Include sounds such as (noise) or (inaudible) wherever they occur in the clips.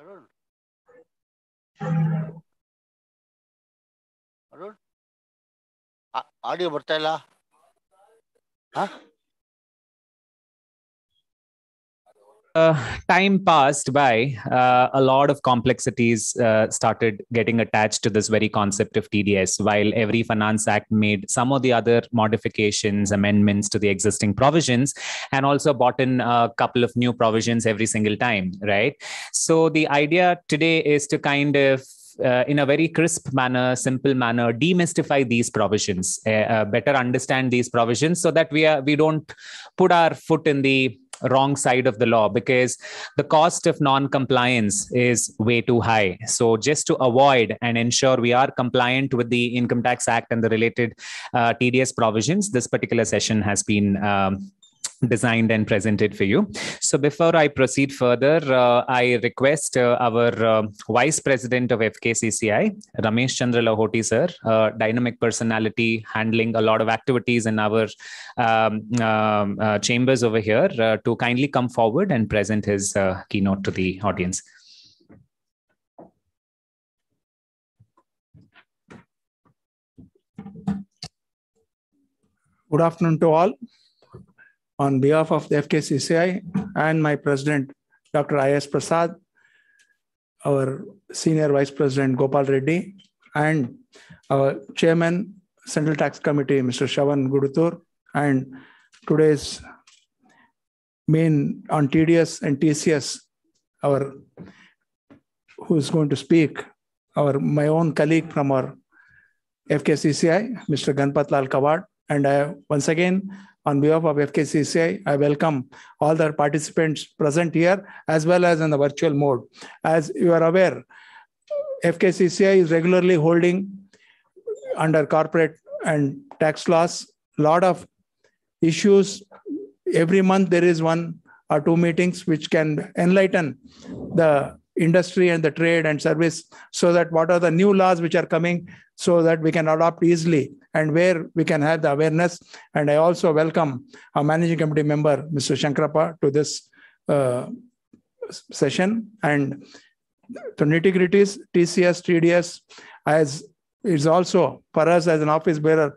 Arun Arun audio ಬರ್ತಾ ಇಲ್ಲ? ಹಾ? Uh, time passed by, uh, a lot of complexities uh, started getting attached to this very concept of TDS. While every Finance Act made some of the other modifications, amendments to the existing provisions, and also brought in a couple of new provisions every single time, right? So the idea today is to kind of uh, in a very crisp manner, simple manner, demystify these provisions, uh, uh, better understand these provisions, so that we are we don't put our foot in the wrong side of the law because the cost of non-compliance is way too high. So just to avoid and ensure we are compliant with the Income Tax Act and the related uh, TDS provisions, this particular session has been. Um, designed and presented for you. So before I proceed further, uh, I request uh, our uh, Vice President of FKCCI, Ramesh Chandra Lahoti sir, uh, dynamic personality handling a lot of activities in our um, um, uh, chambers over here, uh, to kindly come forward and present his keynote to the audience. Good afternoon to all. On behalf of the FKCCI and my president, Dr. I.S. Prasad, our senior vice president, Gopal Reddy, and our chairman, Central Tax Committee, Mr. Shavan Gudutur, and today's main on TDS and TCS, our who is going to speak, our my own colleague from our FKCCI, Mr. Ganpat Lal Kawad, and I, once again, on behalf of FKCCI, I welcome all the participants present here as well as in the virtual mode. As you are aware, FKCCI is regularly holding under corporate and tax laws a lot of issues. Every month there is one or two meetings which can enlighten the industry and the trade and service so that what are the new laws which are coming so that we can adopt easily and where we can have the awareness. And I also welcome our managing committee member, Mr. Shankarappa, to this uh, session. And the nitty gritties, TCS, TDS, as is also for us as an office bearer,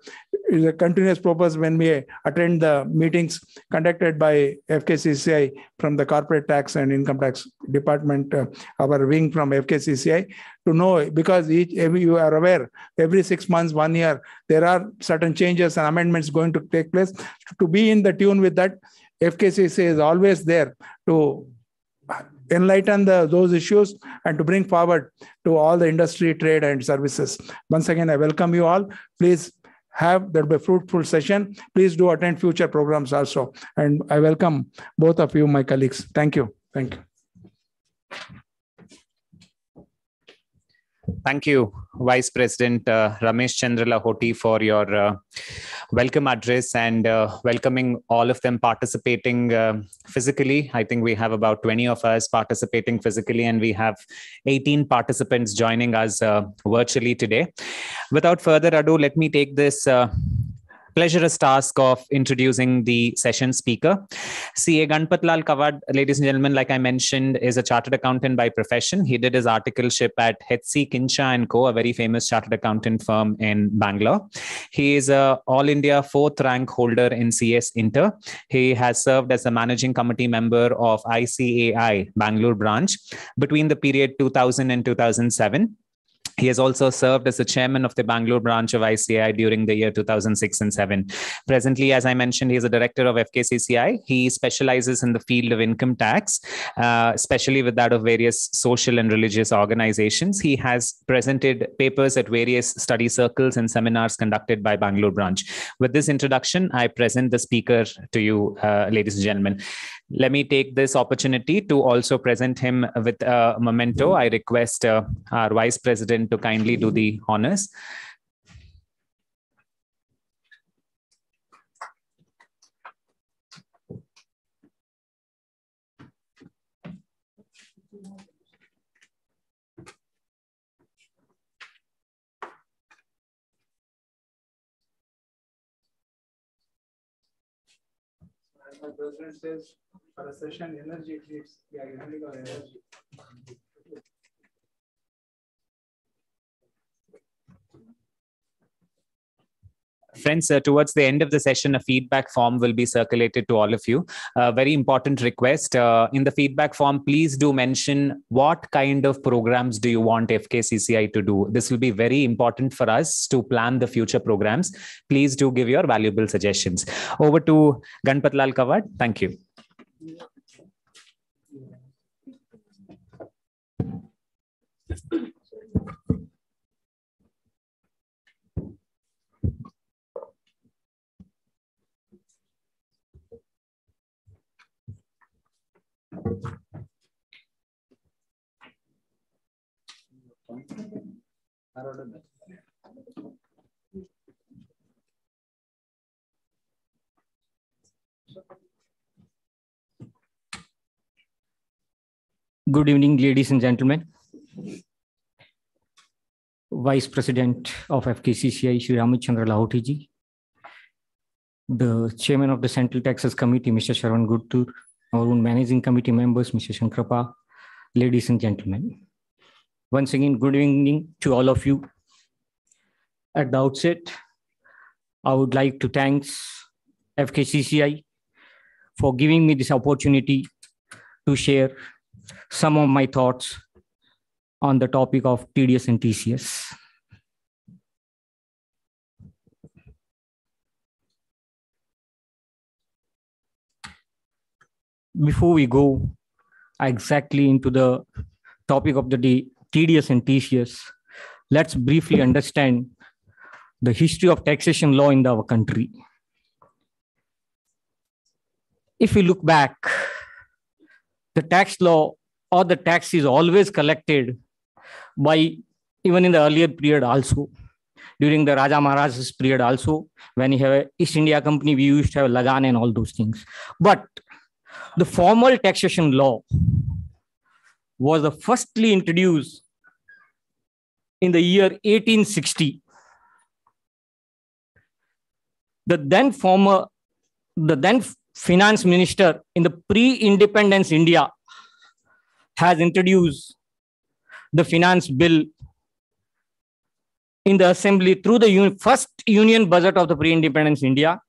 is a continuous purpose when we attend the meetings conducted by FKCCI from the corporate tax and income tax department, uh, our wing from FKCCI, to know because each you are aware every six months, one year, there are certain changes and amendments going to take place. To be in the tune with that, FKCCI is always there to enlighten the, those issues and to bring forward to all the industry, trade, and services. Once again, I welcome you all. Please have there be a fruitful session. Please do attend future programs also. And I welcome both of you, my colleagues. Thank you. Thank you. Thank you, Vice President uh, Ramesh Chandra Lahoti, for your uh, welcome address and uh, welcoming all of them participating uh, physically. I think we have about 20 of us participating physically, and we have 18 participants joining us uh, virtually today. Without further ado, let me take this uh, pleasurous task of introducing the session speaker. CA Ganpatlal Kawad, ladies and gentlemen, like I mentioned, is a chartered accountant by profession. He did his articleship at Hetzi Kinsha and Co., a very famous chartered accountant firm in Bangalore. He is a All India fourth rank holder in CS Inter. He has served as a managing committee member of ICAI Bangalore branch between the period 2000 and 2007. He has also served as the chairman of the Bangalore branch of ICI during the year 2006 and 7. Presently, as I mentioned, he is a director of FKCCI. He specializes in the field of income tax, uh, especially with that of various social and religious organizations. He has presented papers at various study circles and seminars conducted by Bangalore branch. With this introduction, I present the speaker to you, uh, ladies and gentlemen. Let me take this opportunity to also present him with a memento. I request uh, our Vice President to kindly do the honors. My president says for a session energy energy. Friends, uh, towards the end of the session, a feedback form will be circulated to all of you. Uh, very important request. Uh, in the feedback form, please do mention what kind of programs do you want FKCCI to do. This will be very important for us to plan the future programs. Please do give your valuable suggestions. Over to Ganpat Lal Kawad. Thank you. I don't know. Good evening, ladies and gentlemen. Vice President of FKCCI, Shri Ramachandra Lahoti. The Chairman of the Central Taxes Committee, Mr. Shravan Guttur. Our own Managing Committee members, Mr. Shankarappa. Ladies and gentlemen. Once again, good evening to all of you. At the outset, I would like to thank FKCCI for giving me this opportunity to share some of my thoughts on the topic of TDS and TCS. Before we go exactly into the topic of the day, TDS and TCS, let's briefly understand the history of taxation law in our country. If we look back, the tax law or the tax is always collected by even in the earlier period also. During the raja maharaja's period also when you have east india company we used to have lagan and all those things. But the formal taxation law was the firstly introduced in the year 1860 the then former the then finance minister in the pre-independence india has introduced the finance bill in the assembly through the un- first union budget of the pre-independence India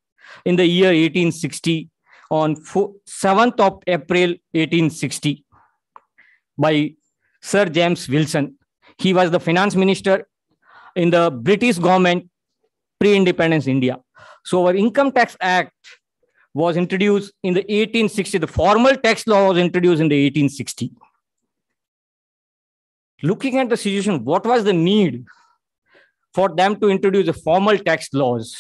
in the year 1860 on 7th of April 1860 by Sir James Wilson. He was the finance minister in the British government pre-independence India. So our Income Tax Act was introduced in the 1860. The formal tax law was introduced in the 1860 looking at the situation, what was the need for them to introduce the formal tax laws?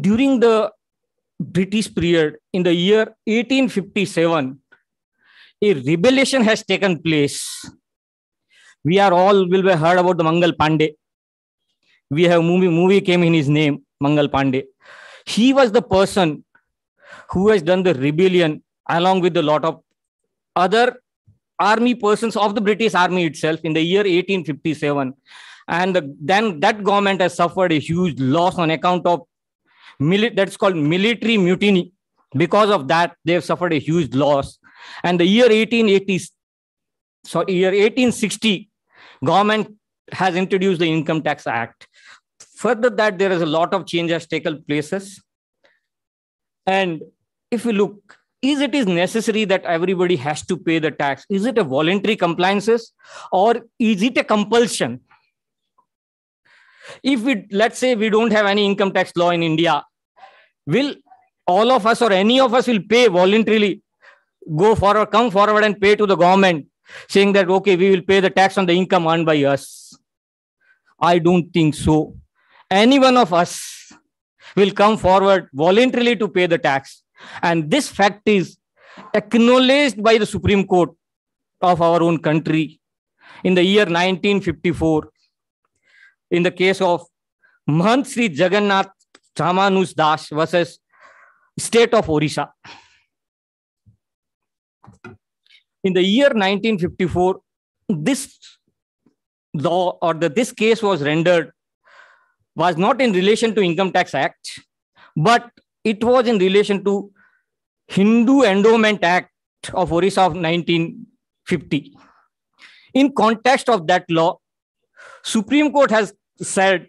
During the British period, in the year 1857, a rebellion has taken place. We are all will be heard about the Mangal Pandey. We have movie movie came in his name, Mangal Pandey. He was the person who has done the rebellion along with a lot of other army persons of the British Army itself in the year 1857. And the, then that government has suffered a huge loss on account of mili- that's called military mutiny. Because of that, they have suffered a huge loss. And the year 1880, sorry, year 1860, government has introduced the Income Tax Act. Further that, there is a lot of changes taken places. And if we look is it is necessary that everybody has to pay the tax? Is it a voluntary compliances or is it a compulsion? If we let's say we don't have any income tax law in india will all of us or any of us will pay voluntarily go forward come forward and pay to the government saying that okay we will pay the tax on the income earned by us? I don't think so any one of us will come forward voluntarily to pay the tax and this fact is acknowledged by the Supreme Court of our own country in the year 1954 in the case of Mahant Sri Jagannath Ramanuj Das versus state of Orissa. In the year 1954, this law or the, this case was rendered was not in relation to Income Tax Act, but it was in relation to Hindu Endowment Act of Orissa of 1950. In context of that law, Supreme Court has said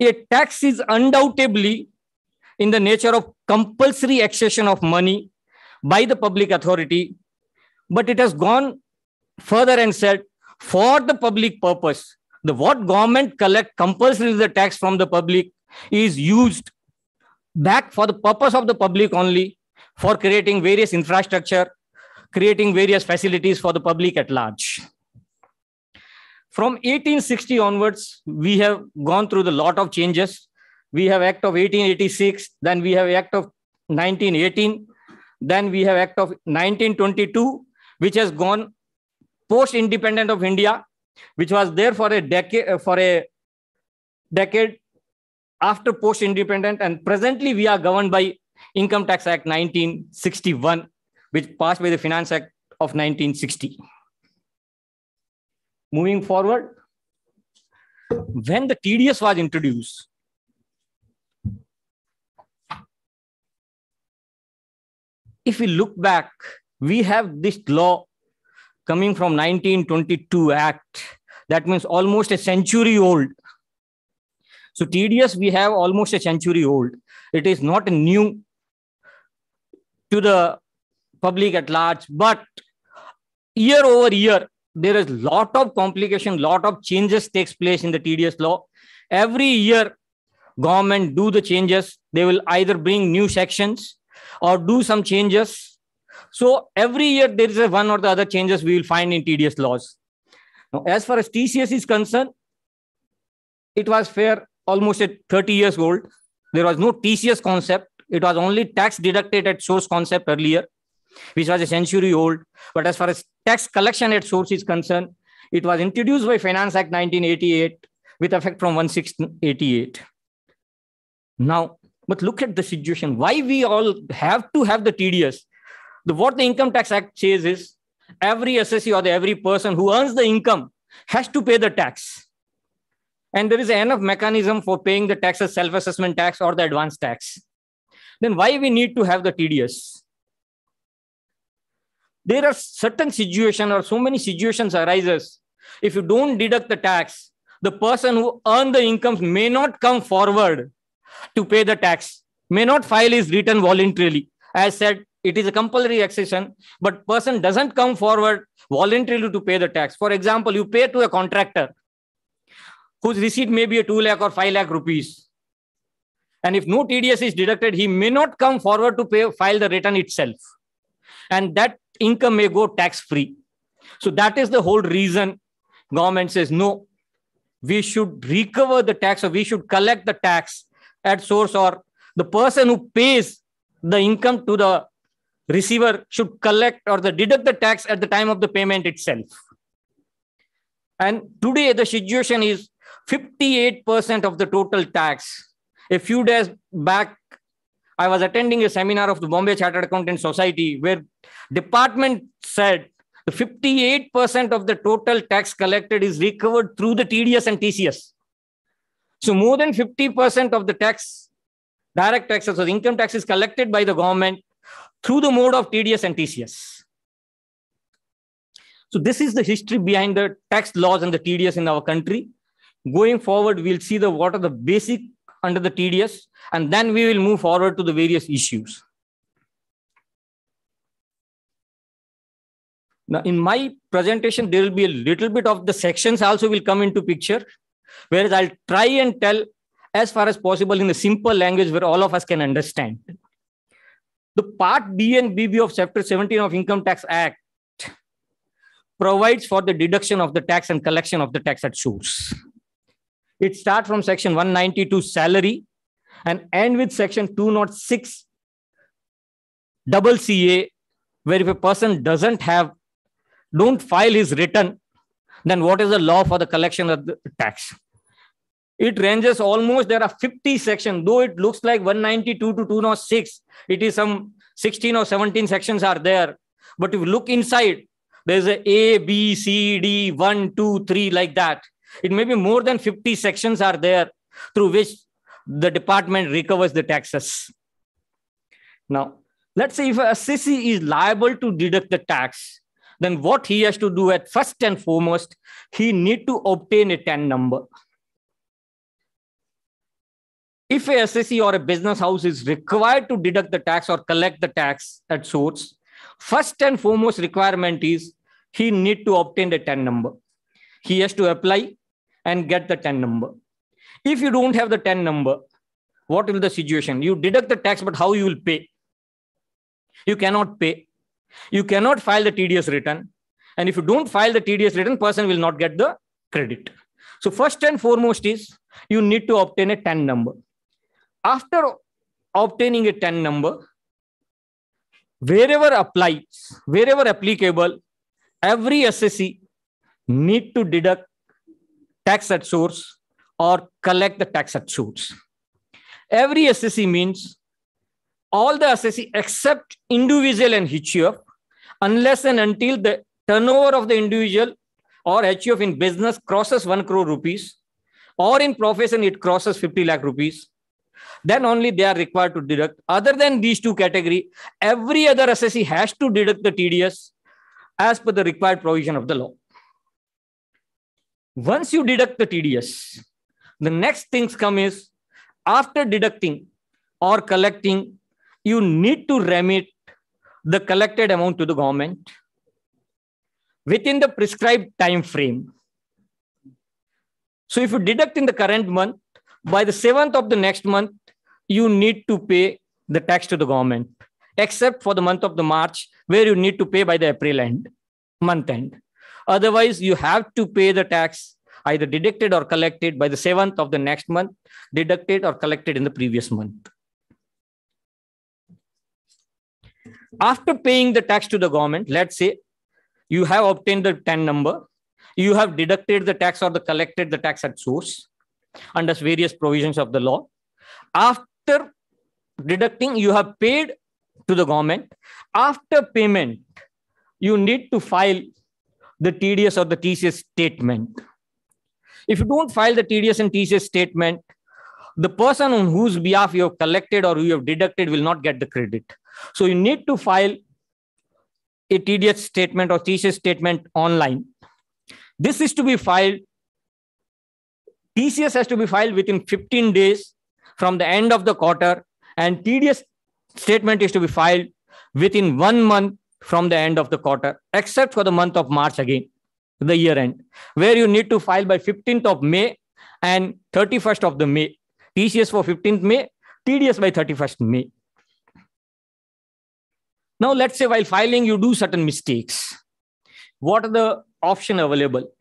a tax is undoubtedly in the nature of compulsory exaction of money by the public authority, but it has gone further and said for the public purpose, the what government collect compulsory the tax from the public is used back for the purpose of the public only for creating various infrastructure, creating various facilities for the public at large. From 1860 onwards, we have gone through the lot of changes. We have Act of 1886, then we have Act of 1918, then we have Act of 1922, which has gone post-independent of India, which was there for a decade, uh, for a decade after post-independent, and presently we are governed by Income Tax Act 1961, which passed by the Finance Act of 1960. Moving forward, when the TDS was introduced, if we look back, we have this law coming from 1922 Act. That means almost a century old. So TDS, we have almost a century old. It is not new to the public at large, but year over year, there is lot of complication, lot of changes takes place in the TDS law. Every year, government do the changes. They will either bring new sections or do some changes. So every year there is a one or the other changes we will find in TDS laws. Now, as far as TCS is concerned, it was fair almost at 30 years old. There was no TCS concept. It was only tax deducted at source concept earlier which was a century old. But as far as tax collection at source is concerned, it was introduced by Finance Act 1988 with effect from 1688. Now, but look at the situation. Why we all have to have the TDS? The, what the Income Tax Act says is every assessee or the, every person who earns the income has to pay the tax. And there is enough mechanism for paying the taxes, self-assessment tax or the advance tax. Then why we need to have the TDS? there are certain situations or so many situations arises if you don't deduct the tax the person who earned the incomes may not come forward to pay the tax may not file his return voluntarily as said it is a compulsory exaction but person doesn't come forward voluntarily to pay the tax. For example you pay to a contractor whose receipt may be a 2 lakh or 5 lakh rupees. And if no tds is deducted he may not come forward to pay file the return itself. And that income may go tax free. So that is the whole reason government says no, we should recover the tax or we should collect the tax at source or the person who pays the income to the receiver should collect or the deduct the tax at the time of the payment itself. And today the situation is 58% of the total tax. A few days back, I was attending a seminar of the Bombay Chartered Accountant Society where department said the 58% of the total tax collected is recovered through the TDS and TCS. So more than 50% of the tax, direct taxes or income tax is collected by the government through the mode of TDS and TCS. So this is the history behind the tax laws and the TDS in our country. Going forward, we'll see the what are the basic under the TDS, and then we will move forward to the various issues. Now, in my presentation, there will be a little bit of the sections also will come into picture, whereas I'll try and tell as far as possible in a simple language where all of us can understand. The part B and BB of Chapter 17 of Income Tax Act provides for the deduction of the tax and collection of the tax at source. It starts from section 192 salary and end with section 206 double CA, where if a person doesn't have, don't file his return, then what is the law for the collection of the tax? It ranges almost, there are 50 sections, though it looks like 192 to 206, it is some 16 or 17 sections are there. But if you look inside, there's a A, B, C, D, 1, 2, 3, like that. It may be more than 50 sections are there through which the department recovers the taxes. Now, let's say if a assessee is liable to deduct the tax, then what he has to do at first and foremost, he need to obtain a TAN number. If a assessee or a business house is required to deduct the tax or collect the tax at source, first and foremost requirement is he need to obtain the TAN number. He has to apply and get the TAN number. If you don't have the TAN number, what will the situation? You deduct the tax, but how you will pay? You cannot pay. You cannot file the TDS return. And if you don't file the TDS return, person will not get the credit. So first and foremost is you need to obtain a TAN number. After obtaining a TAN number, wherever applies, wherever applicable, every assessee need to deduct tax at source or collect the tax at source. Every assessee means all the SSE except individual and HUF, unless and until the turnover of the individual or HUF in business crosses 1 crore rupees, or in profession it crosses 50 lakh rupees, then only they are required to deduct. Other than these two category, every other assessee has to deduct the TDS as per the required provision of the law. Once you deduct the TDS, the next things come is after deducting or collecting you need to remit the collected amount to the government within the prescribed time frame. So if you deduct in the current month, by the 7th of the next month, you need to pay the tax to the government, except for the month of the March, where you need to pay by the April end, month end. Otherwise, you have to pay the tax either deducted or collected by the 7th of the next month, deducted or collected in the previous month. after paying the tax to the government, let's say you have obtained the TAN number, you have deducted the tax or the collected the tax at source under various provisions of the law. After deducting, you have paid to the government. After payment, you need to file the TDS or the TCS statement. If you don't file the TDS and TCS statement, the person on whose behalf you have collected or you have deducted will not get the credit. So you need to file a TDS statement or TCS statement online. This is to be filed. TCS has to be filed within 15 days from the end of the quarter, and TDS statement is to be filed within one month from the end of the quarter, except for the month of March again, the year end, where you need to file by 15th of May and 31st of the May. TCS for 15th May, TDS by 31st May. Now, let's say while filing, you do certain mistakes. What are the option available?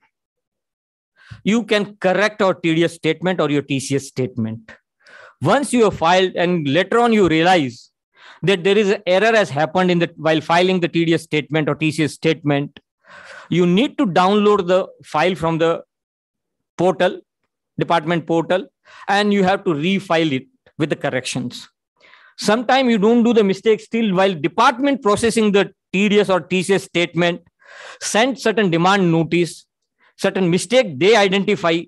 You can correct your TDS statement or your TCS statement. Once you have filed and later on you realize that there is an error has happened in the while filing the TDS statement or TCS statement, you need to download the file from the portal, department portal, and you have to refile it with the corrections. Sometimes you don't do the mistake still while department processing the TDS or TCS statement, send certain demand notice, certain mistake they identify,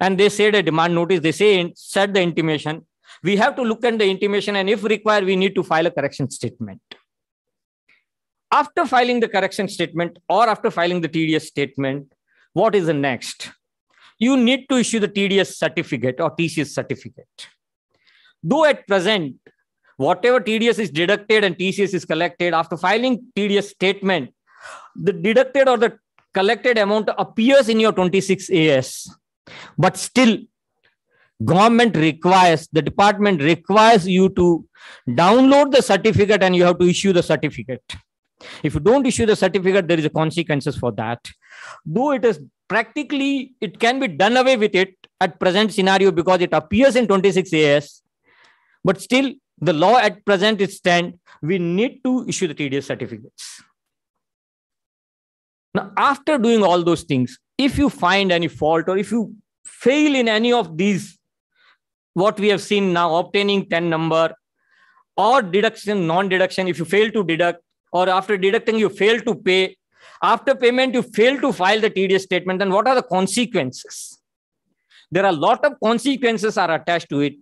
and they said a demand notice, they say set the intimation. We have to look at the intimation, and if required, we need to file a correction statement. After filing the correction statement or after filing the TDS statement, what is the next? You need to issue the TDS certificate or TCS certificate. Though at present, whatever TDS is deducted and TCS is collected after filing TDS statement, the deducted or the collected amount appears in your 26 AS. But still, government requires, the department requires you to download the certificate and you have to issue the certificate. If you don't issue the certificate, there is a consequences for that. Though it is practically, it can be done away with it at present scenario because it appears in 26 AS. But still, the law at present is stand, we need to issue the TDS certificates. Now, after doing all those things, if you find any fault or if you fail in any of these, what we have seen now, obtaining TAN number or deduction, non-deduction, if you fail to deduct or after deducting, you fail to pay, after payment, you fail to file the TDS statement, then what are the consequences? There are a lot of consequences are attached to it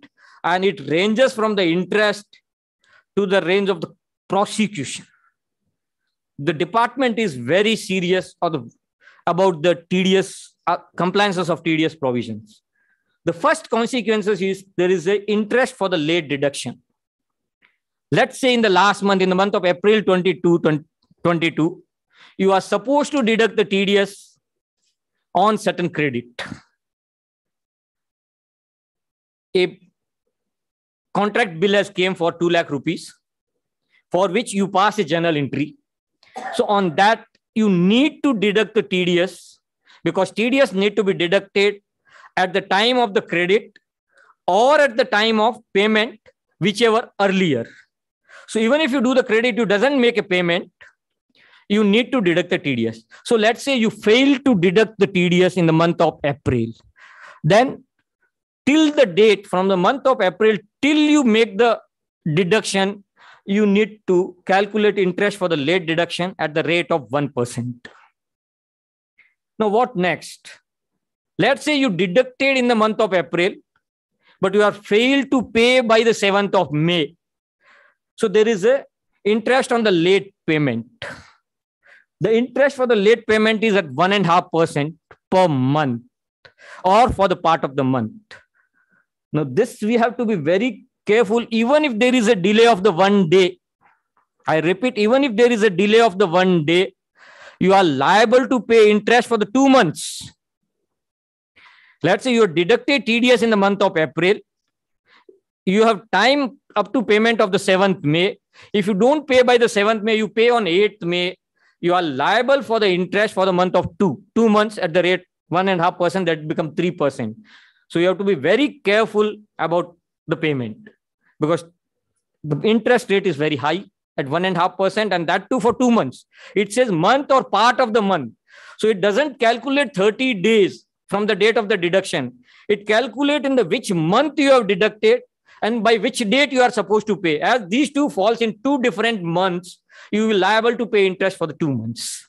and it ranges from the interest to the range of the prosecution. the department is very serious about the TDS uh, compliances of TDS provisions. The first consequences is there is an interest for the late deduction. Let's say in the last month, in the month of April 22, 22, you are supposed to deduct the TDS on certain credit. A contract bill has came for 2 lakh rupees, for which you pass a journal entry. So on that, you need to deduct the TDS because TDS need to be deducted at the time of the credit or at the time of payment, whichever earlier. So even if you do the credit, you doesn't make a payment, you need to deduct the TDS. So let's say you fail to deduct the TDS in the month of April. Then till the date from the month of April till you make the deduction, you need to calculate interest for the late deduction at the rate of 1%. Now, what next? Let's say you deducted in the month of April, but you are failed to pay by the 7th of May. So there is a interest on the late payment. The interest for the late payment is at one and a half percent per month or for the part of the month. Now, this we have to be very careful, even if there is a delay of the one day. I repeat, even if there is a delay of the one day, you are liable to pay interest for the two months. Let's say you deducted TDS in the month of April. You have time up to payment of the 7th May. If you don't pay by the 7th May, you pay on 8th May. You are liable for the interest for the month of two, two months at the rate one and a half percent that become three percent. So you have to be very careful about the payment because the interest rate is very high at one and a half percent, and that too for two months. It says month or part of the month. So it doesn't calculate 30 days from the date of the deduction. It calculates in the which month you have deducted and by which date you are supposed to pay. As these two falls in two different months, you will liable to pay interest for the two months.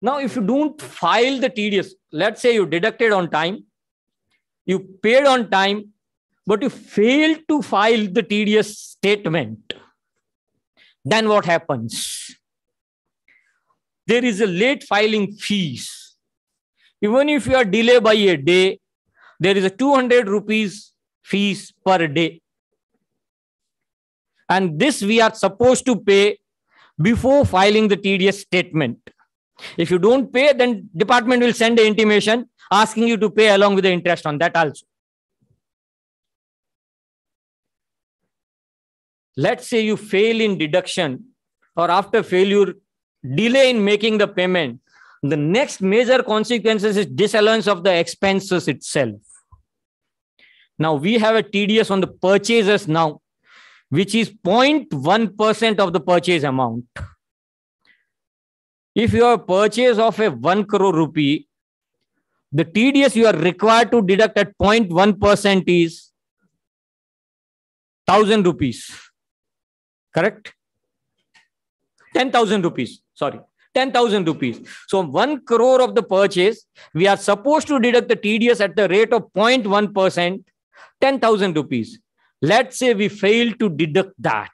Now, if you don't file the TDS, let's say you deducted on time, you paid on time, but you fail to file the TDS statement, then what happens? There is a late filing fees. Even if you are delayed by a day, there is a 200 rupees fees per day. And this we are supposed to pay before filing the TDS statement. If you don't pay, then department will send an intimation asking you to pay along with the interest on that also. Let's say you fail in deduction or after failure, delay in making the payment. The next major consequences is disallowance of the expenses itself. Now we have a TDS on the purchases now, which is 0.1% of the purchase amount. If you have purchase of a 1 crore rupee, the TDS you are required to deduct at 0.1% is 1000 rupees. Correct? 10,000 rupees. Sorry. 10,000 rupees. So 1 crore of the purchase, we are supposed to deduct the TDS at the rate of 0.1%, 10,000 rupees. Let's say we fail to deduct that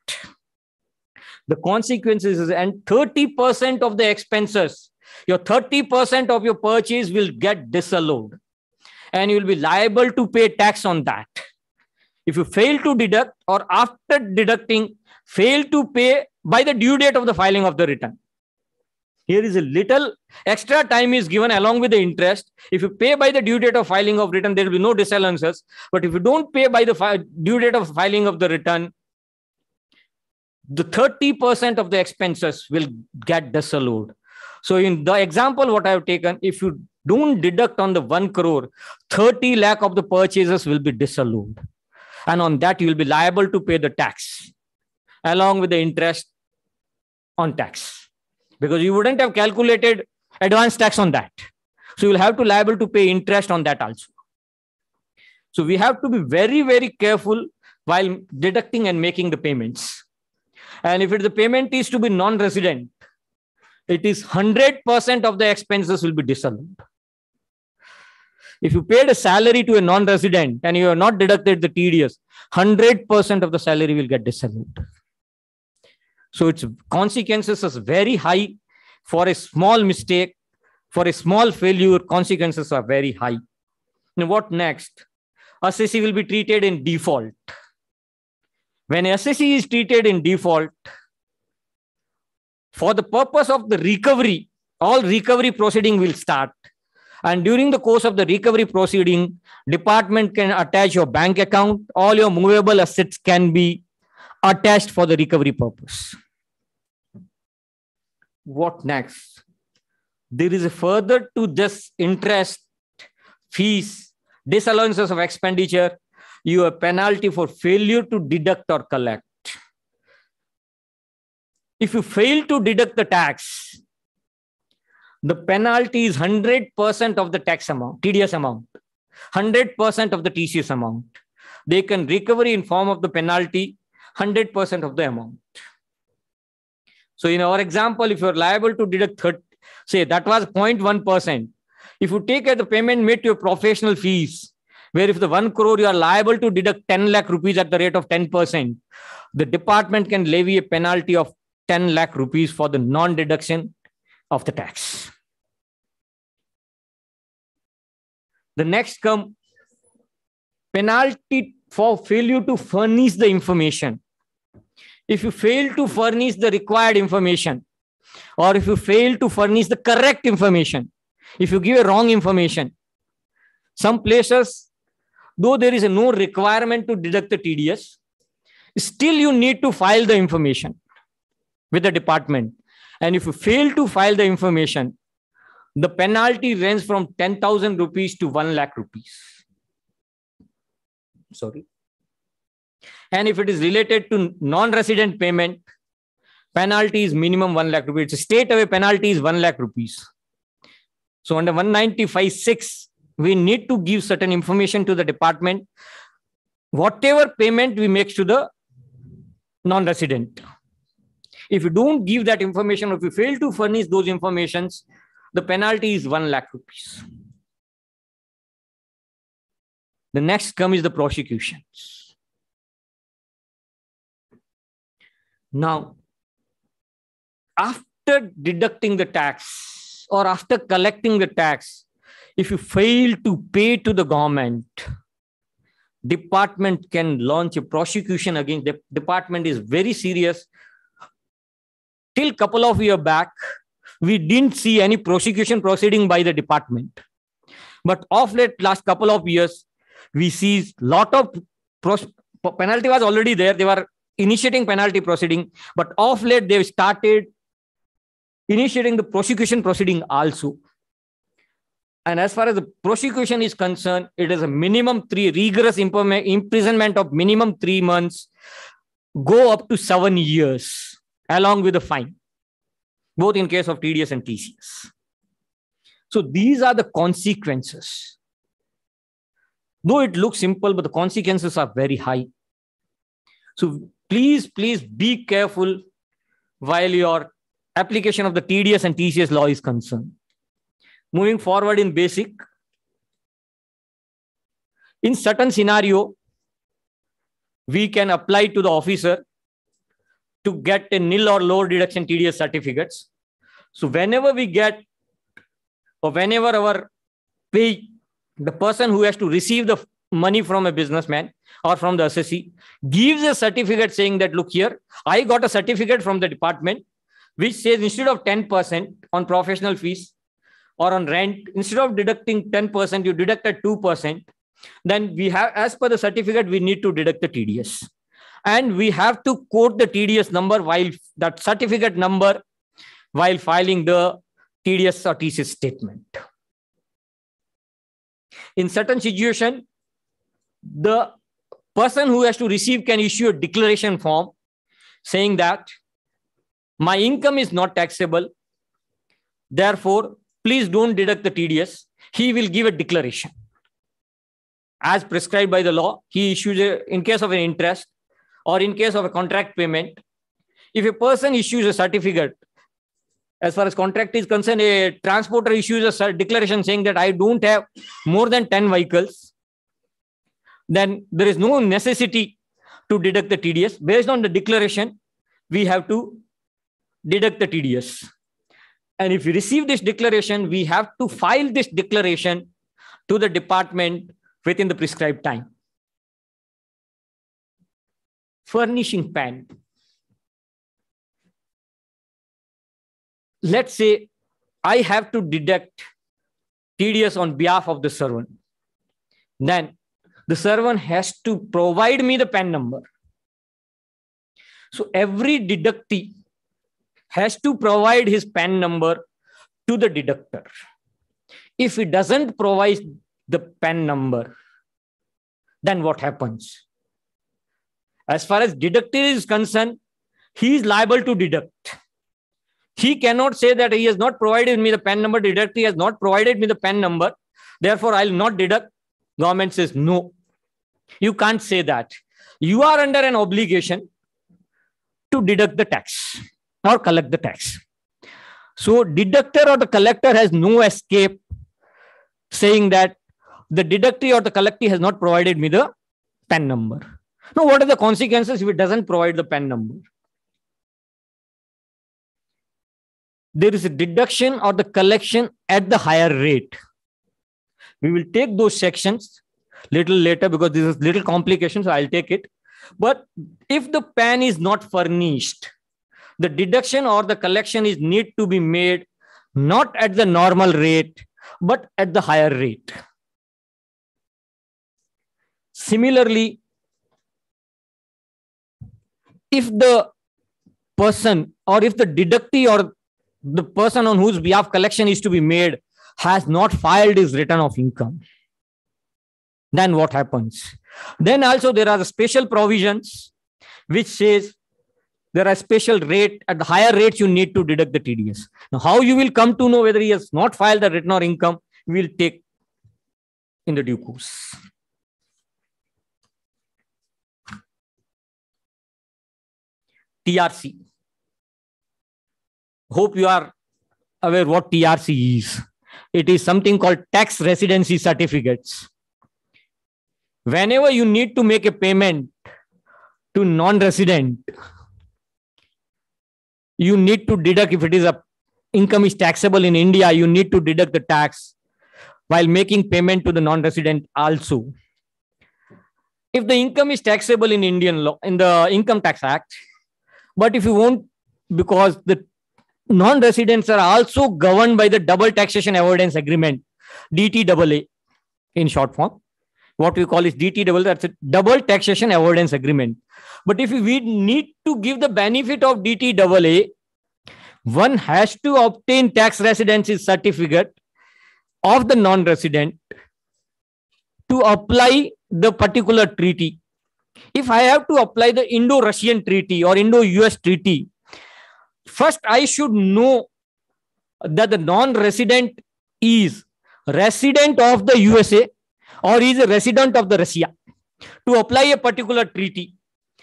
the consequences is and 30% of the expenses your 30% of your purchase will get disallowed and you will be liable to pay tax on that if you fail to deduct or after deducting fail to pay by the due date of the filing of the return here is a little extra time is given along with the interest if you pay by the due date of filing of return there will be no disallowances but if you don't pay by the due date of filing of the return the 30% of the expenses will get disallowed. So in the example what I have taken, if you don't deduct on the 1 crore, 30 lakh of the purchases will be disallowed. And on that, you will be liable to pay the tax along with the interest on tax because you wouldn't have calculated advance tax on that. So you'll have to liable to pay interest on that also. So we have to be very, very careful while deducting and making the payments. And if it, the payment is to be non-resident, it is 100% of the expenses will be disallowed. If you paid a salary to a non-resident and you have not deducted the TDS, 100% of the salary will get disallowed. So its consequences is very high for a small mistake, for a small failure, consequences are very high. Now what next? Assessee will be treated in default. When assessee is treated in default, for the purpose of the recovery, all recovery proceeding will start. And during the course of the recovery proceeding, department can attach your bank account, all your movable assets can be attached for the recovery purpose. What next? There is a further to this interest, fees, disallowances of expenditure, you have penalty for failure to deduct or collect. If you fail to deduct the tax, the penalty is 100% of the tax amount, TDS amount, 100% of the TCS amount. They can recover in form of the penalty 100% of the amount. So in our example, if you're liable to deduct 30, say that was 0.1%. If you take the payment made to your professional fees, where if the 1 crore you are liable to deduct 10 lakh rupees at the rate of 10%, the department can levy a penalty of 10 lakh rupees for the non-deduction of the tax. The next come penalty for failure to furnish the information. If you fail to furnish the required information, or if you fail to furnish the correct information, if you give a wrong information, some places, though there is no requirement to deduct the TDS, still you need to file the information with the department. And if you fail to file the information, the penalty ranges from 10,000 rupees to 1 lakh rupees. Sorry. And if it is related to non-resident payment, penalty is minimum 1 lakh rupees. It's a state away penalty is 1 lakh rupees. So under 195.6, we need to give certain information to the department. Whatever payment we make to the non-resident. If you don't give that information, or if you fail to furnish those informations, the penalty is 1 lakh rupees. The next come is the prosecutions. Now, after deducting the tax or after collecting the tax, if you fail to pay to the government, department can launch a prosecution against the department is very serious. Till couple of year back we didn't see any prosecution proceeding by the department. But of late last couple of years we see lot of penalty was already there. They were initiating penalty proceeding but of late they've started initiating the prosecution proceeding also and as far as the prosecution is concerned it is a minimum three rigorous imprisonment of minimum three months go up to seven years along with the fine, both in case of TDS and TCS. So these are the consequences. Though it looks simple, but the consequences are very high. So please, please be careful while your application of the TDS and TCS law is concerned. Moving forward in basic, in certain scenario, we can apply to the officer to get a nil or low deduction TDS certificates. So whenever we get or whenever our pay, the person who has to receive the money from a businessman or from the assessee gives a certificate saying that, look here, I got a certificate from the department which says instead of 10% on professional fees or on rent, instead of deducting 10%, you deducted 2%. Then we have, as per the certificate, we need to deduct the TDS and we have to quote the TDS number while that certificate number while filing the TDS or TCS statement. In certain situation, the person who has to receive can issue a declaration form saying that my income is not taxable. Therefore, please don't deduct the TDS. He will give a declaration. As prescribed by the law, he issues a, in case of an interest, or in case of a contract payment, if a person issues a certificate, as far as contract is concerned, a transporter issues a declaration saying that I don't have more than 10 vehicles, then there is no necessity to deduct the TDS. Based on the declaration, we have to deduct the TDS. And if we receive this declaration, we have to file this declaration to the department within the prescribed time. Furnishing PAN. Let's say I have to deduct TDS on behalf of the servant. Then the servant has to provide me the PAN number. So every deductee has to provide his PAN number to the deductor. If he doesn't provide the PAN number, then what happens? As far as deductor is concerned, he is liable to deduct. He cannot say that he has not provided me the PAN number, deductor has not provided me the PAN number, therefore I'll not deduct. Government says no. You can't say that. You are under an obligation to deduct the tax or collect the tax. So deductor or the collector has no escape saying that the deductee or the collectee has not provided me the PAN number. Now, what are the consequences if it doesn't provide the PAN number? There is a deduction or the collection at the higher rate. We will take those sections little later because this is little complication, so I'll take it. But if the PAN is not furnished, the deduction or the collection is need to be made not at the normal rate, but at the higher rate. Similarly, if the person or if the deductee or the person on whose behalf collection is to be made has not filed his return of income, then what happens? Then also there are special provisions which says there are special rate at the higher rates you need to deduct the TDS. Now, how you will come to know whether he has not filed the return or income, we will take in the due course. TRC. Hope you are aware what TRC is. It is something called tax residency certificates whenever you need to make a payment to non-resident you need to deduct if it is a income is taxable in india you need to deduct the tax while making payment to the non-resident also. If the income is taxable in indian law in the income tax act but if you won't because the non-residents are also governed by the double taxation avoidance agreement dtaa in short form what we call is DT double, that's a double taxation avoidance agreement. But if we need to give the benefit of DT double A, one has to obtain tax residency certificate of the non-resident to apply the particular treaty. If I have to apply the Indo-Russian treaty or Indo-US treaty, first I should know that the non-resident is resident of the USA or is a resident of the Russia to apply a particular treaty.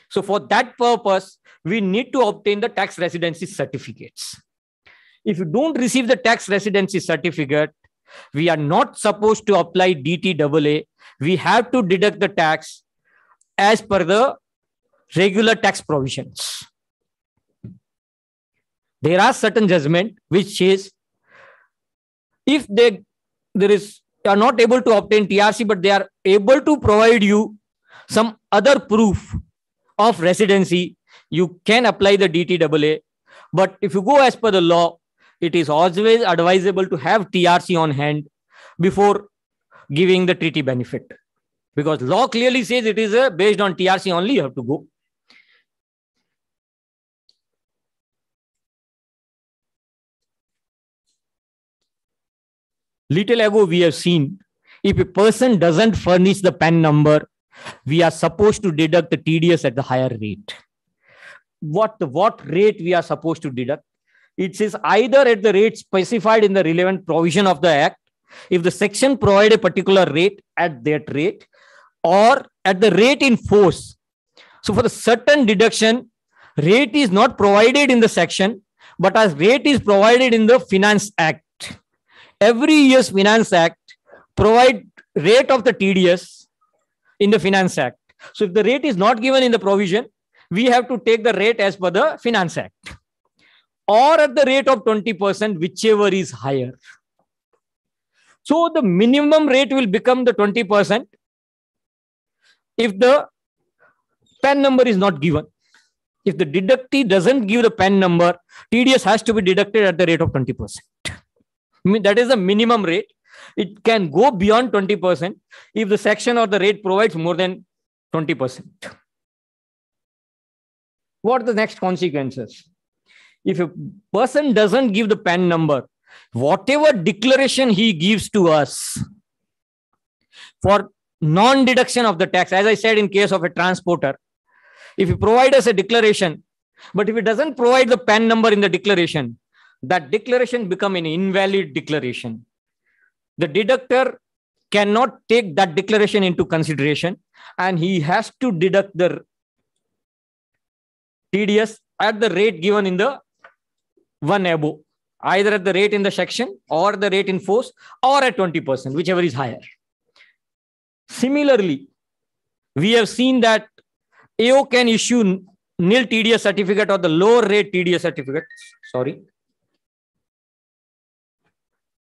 So for that purpose, we need to obtain the tax residency certificates. If you don't receive the tax residency certificate, we are not supposed to apply DTAA. We have to deduct the tax as per the regular tax provisions. There are certain judgment which says if they, there is are not able to obtain TRC, but they are able to provide you some other proof of residency, you can apply the DTAA. But if you go as per the law, it is always advisable to have TRC on hand before giving the treaty benefit. Because law clearly says it is a, based on TRC only, you have to go. Little ago we have seen if a person doesn't furnish the PAN number, we are supposed to deduct the TDS at the higher rate. What, what rate we are supposed to deduct? It says either at the rate specified in the relevant provision of the Act, if the section provide a particular rate at that rate, or at the rate in force. So for the certain deduction, rate is not provided in the section, but as rate is provided in the Finance Act every year's Finance Act provide rate of the TDS in the Finance Act. So if the rate is not given in the provision, we have to take the rate as per the Finance Act or at the rate of 20%, whichever is higher. So the minimum rate will become the 20% if the PAN number is not given. If the deductee doesn't give the PAN number, TDS has to be deducted at the rate of 20%. That is the minimum rate. It can go beyond 20% if the section or the rate provides more than 20%. What are the next consequences? If a person doesn't give the PAN number, whatever declaration he gives to us for non-deduction of the tax, as I said in case of a transporter, if you provide us a declaration, but if it doesn't provide the PAN number in the declaration, that declaration become an invalid declaration. The deductor cannot take that declaration into consideration and he has to deduct the TDS at the rate given in the one above, either at the rate in the section or the rate in force or at 20%, whichever is higher. Similarly, we have seen that AO can issue nil TDS certificate or the lower rate TDS certificate. Sorry.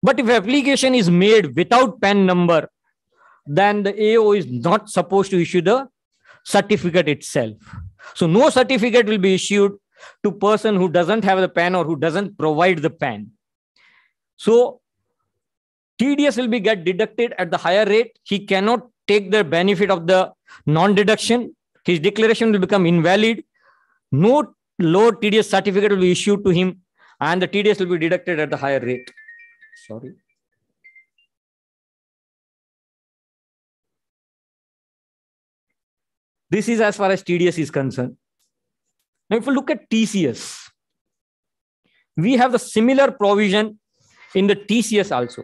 But if application is made without PAN number, then the AO is not supposed to issue the certificate itself. So no certificate will be issued to person who doesn't have the PAN or who doesn't provide the PAN. So TDS will be get deducted at the higher rate. He cannot take the benefit of the non-deduction. His declaration will become invalid. No low TDS certificate will be issued to him and the TDS will be deducted at the higher rate. Sorry. This is as far as TDS is concerned. Now, if you look at TCS, we have the similar provision in the TCS also.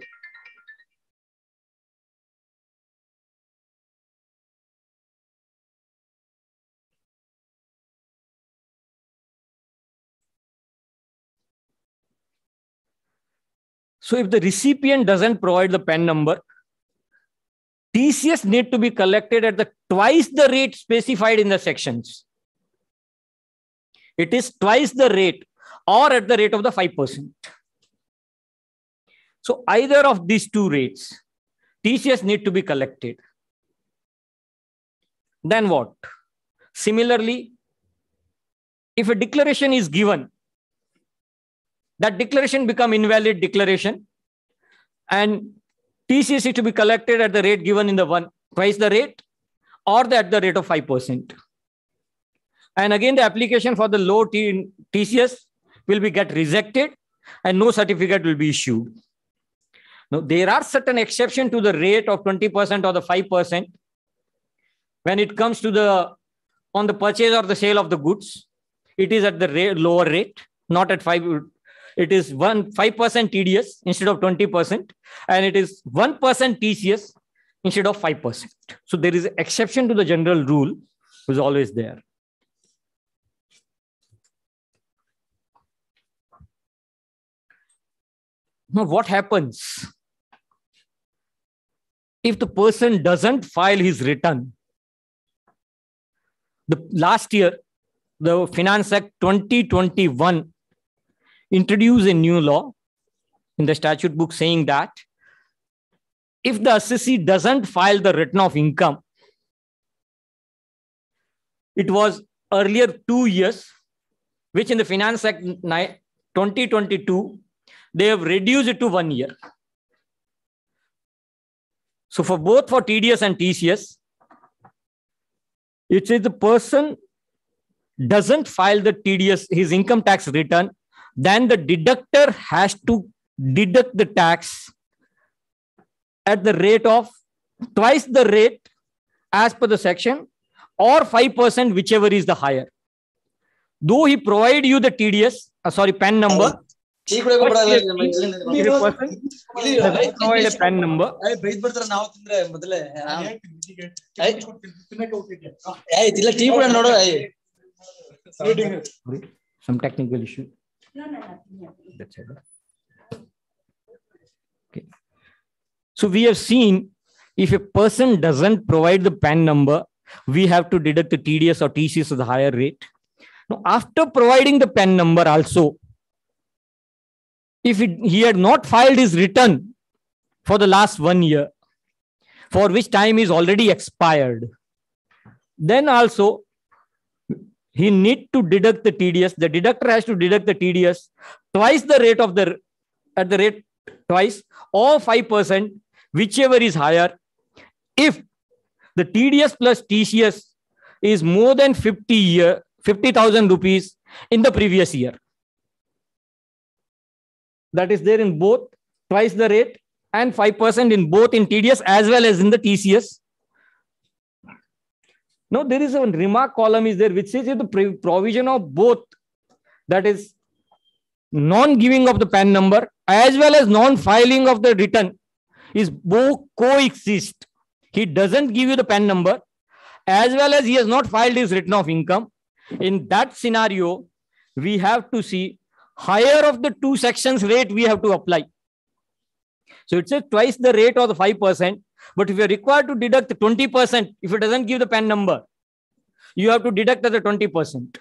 So if the recipient doesn't provide the PAN number, TCS need to be collected at the twice the rate specified in the sections. It is twice the rate or at the rate of the 5%. So either of these two rates, TCS need to be collected. Then what? Similarly, if a declaration is given that declaration become invalid declaration and is to be collected at the rate given in the one twice the rate or the, at the rate of 5%. And again, the application for the low T, TCS will be get rejected and no certificate will be issued. Now, there are certain exception to the rate of 20% or the 5% when it comes to the on the purchase or the sale of the goods. It is at the rate, lower rate, not at 5 it is one 5% TDS instead of 20%, and it is 1% TCS instead of 5%. So there is exception to the general rule, is always there. Now, what happens if the person doesn't file his return? The last year, the Finance Act 2021 introduce a new law in the statute book saying that if the assessee doesn't file the return of income, it was earlier two years, which in the Finance Act 2022, they have reduced it to one year. So for both for TDS and TCS, it says the person doesn't file the TDS, his income tax return then the deductor has to deduct the tax at the rate of twice the rate as per the section or 5% whichever is the higher. Though he provide you the tds uh, sorry PAN number. Provide PAN number. some technical issue. That's it. So we have seen if a person doesn't provide the PAN number, we have to deduct the TDS or TCS at the higher rate. Now, after providing the PAN number also, if it, he had not filed his return for the last one year, for which time is already expired, then also he need to deduct the TDS. The deductor has to deduct the TDS twice the rate of the at the rate twice or five percent, whichever is higher. If the TDS plus TCS is more than 50 year 50,000 rupees in the previous year. That is there in both twice the rate and 5% in both in TDS as well as in the TCS. Now there is a remark column is there which says the provision of both that is non-giving of the PAN number as well as non-filing of the return is both coexist. He doesn't give you the PAN number as well as he has not filed his return of income. In that scenario, we have to see higher of the two sections rate we have to apply. So it says twice the rate of the 5%. But if you're required to deduct 20%, if it doesn't give the PAN number, you have to deduct at the 20%.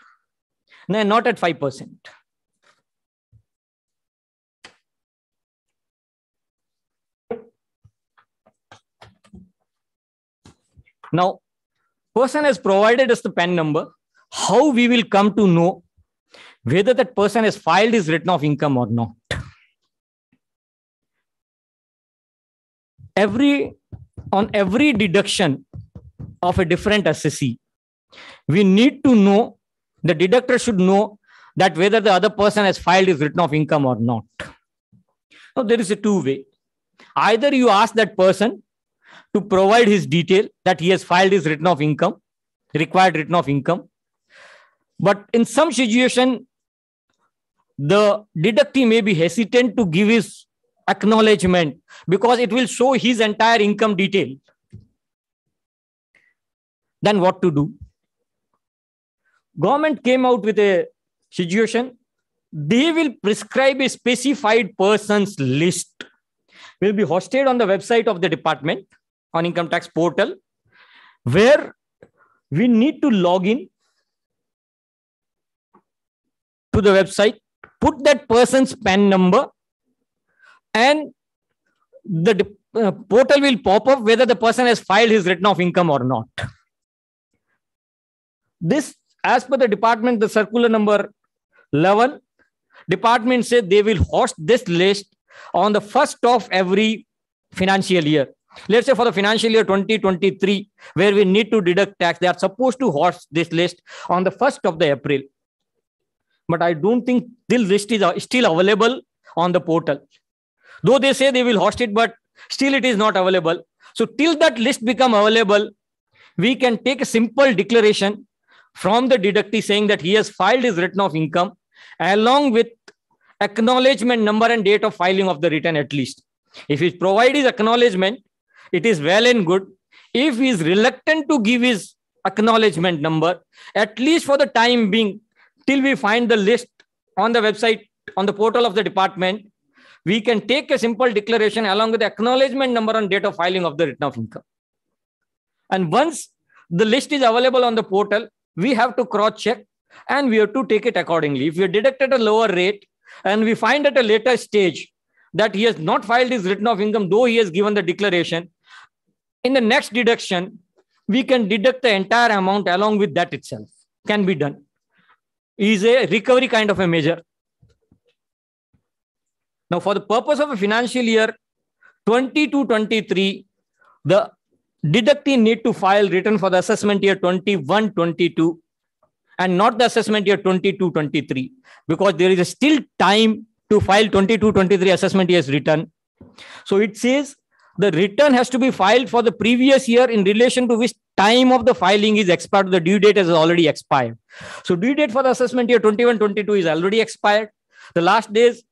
No, not at 5%. Now, person has provided us the PAN number. How we will come to know whether that person has filed his return of income or not. Every on every deduction of a different assessee, we need to know the deductor should know that whether the other person has filed his written of income or not. Now, there is a two way. Either you ask that person to provide his detail that he has filed his written of income, required written of income. But in some situation, the deductee may be hesitant to give his acknowledgement because it will show his entire income detail. Then what to do? Government came out with a situation. They will prescribe a specified person's list. Will be hosted on the website of the department on income tax portal, where we need to log in to the website, put that person's PAN number, and the uh, portal will pop up whether the person has filed his return of income or not. This, as per the department, the circular number 11, department said they will host this list on the first of every financial year. Let's say for the financial year 2023, where we need to deduct tax, they are supposed to host this list on the first of the April. But I don't think this list is still available on the portal. Though they say they will host it, but still it is not available. So till that list become available, we can take a simple declaration from the deductee saying that he has filed his return of income along with acknowledgement number and date of filing of the return at least. If he provide his acknowledgement, it is well and good. If he is reluctant to give his acknowledgement number, at least for the time being, till we find the list on the website, on the portal of the department, we can take a simple declaration along with the acknowledgement number and date of filing of the return of income. And once the list is available on the portal, we have to cross check and we have to take it accordingly. If we deduct at a lower rate and we find at a later stage that he has not filed his return of income, though he has given the declaration, in the next deduction, we can deduct the entire amount along with that itself. Can be done. Is a recovery kind of a measure. Now, for the purpose of a financial year 22 23, the deductee need to file return for the assessment year 21 22 and not the assessment year 22 23 because there is still time to file 22 23 assessment year's return. So it says the return has to be filed for the previous year in relation to which time of the filing is expired. The due date has already expired. So due date for the assessment year 21 22 is already expired. The last days,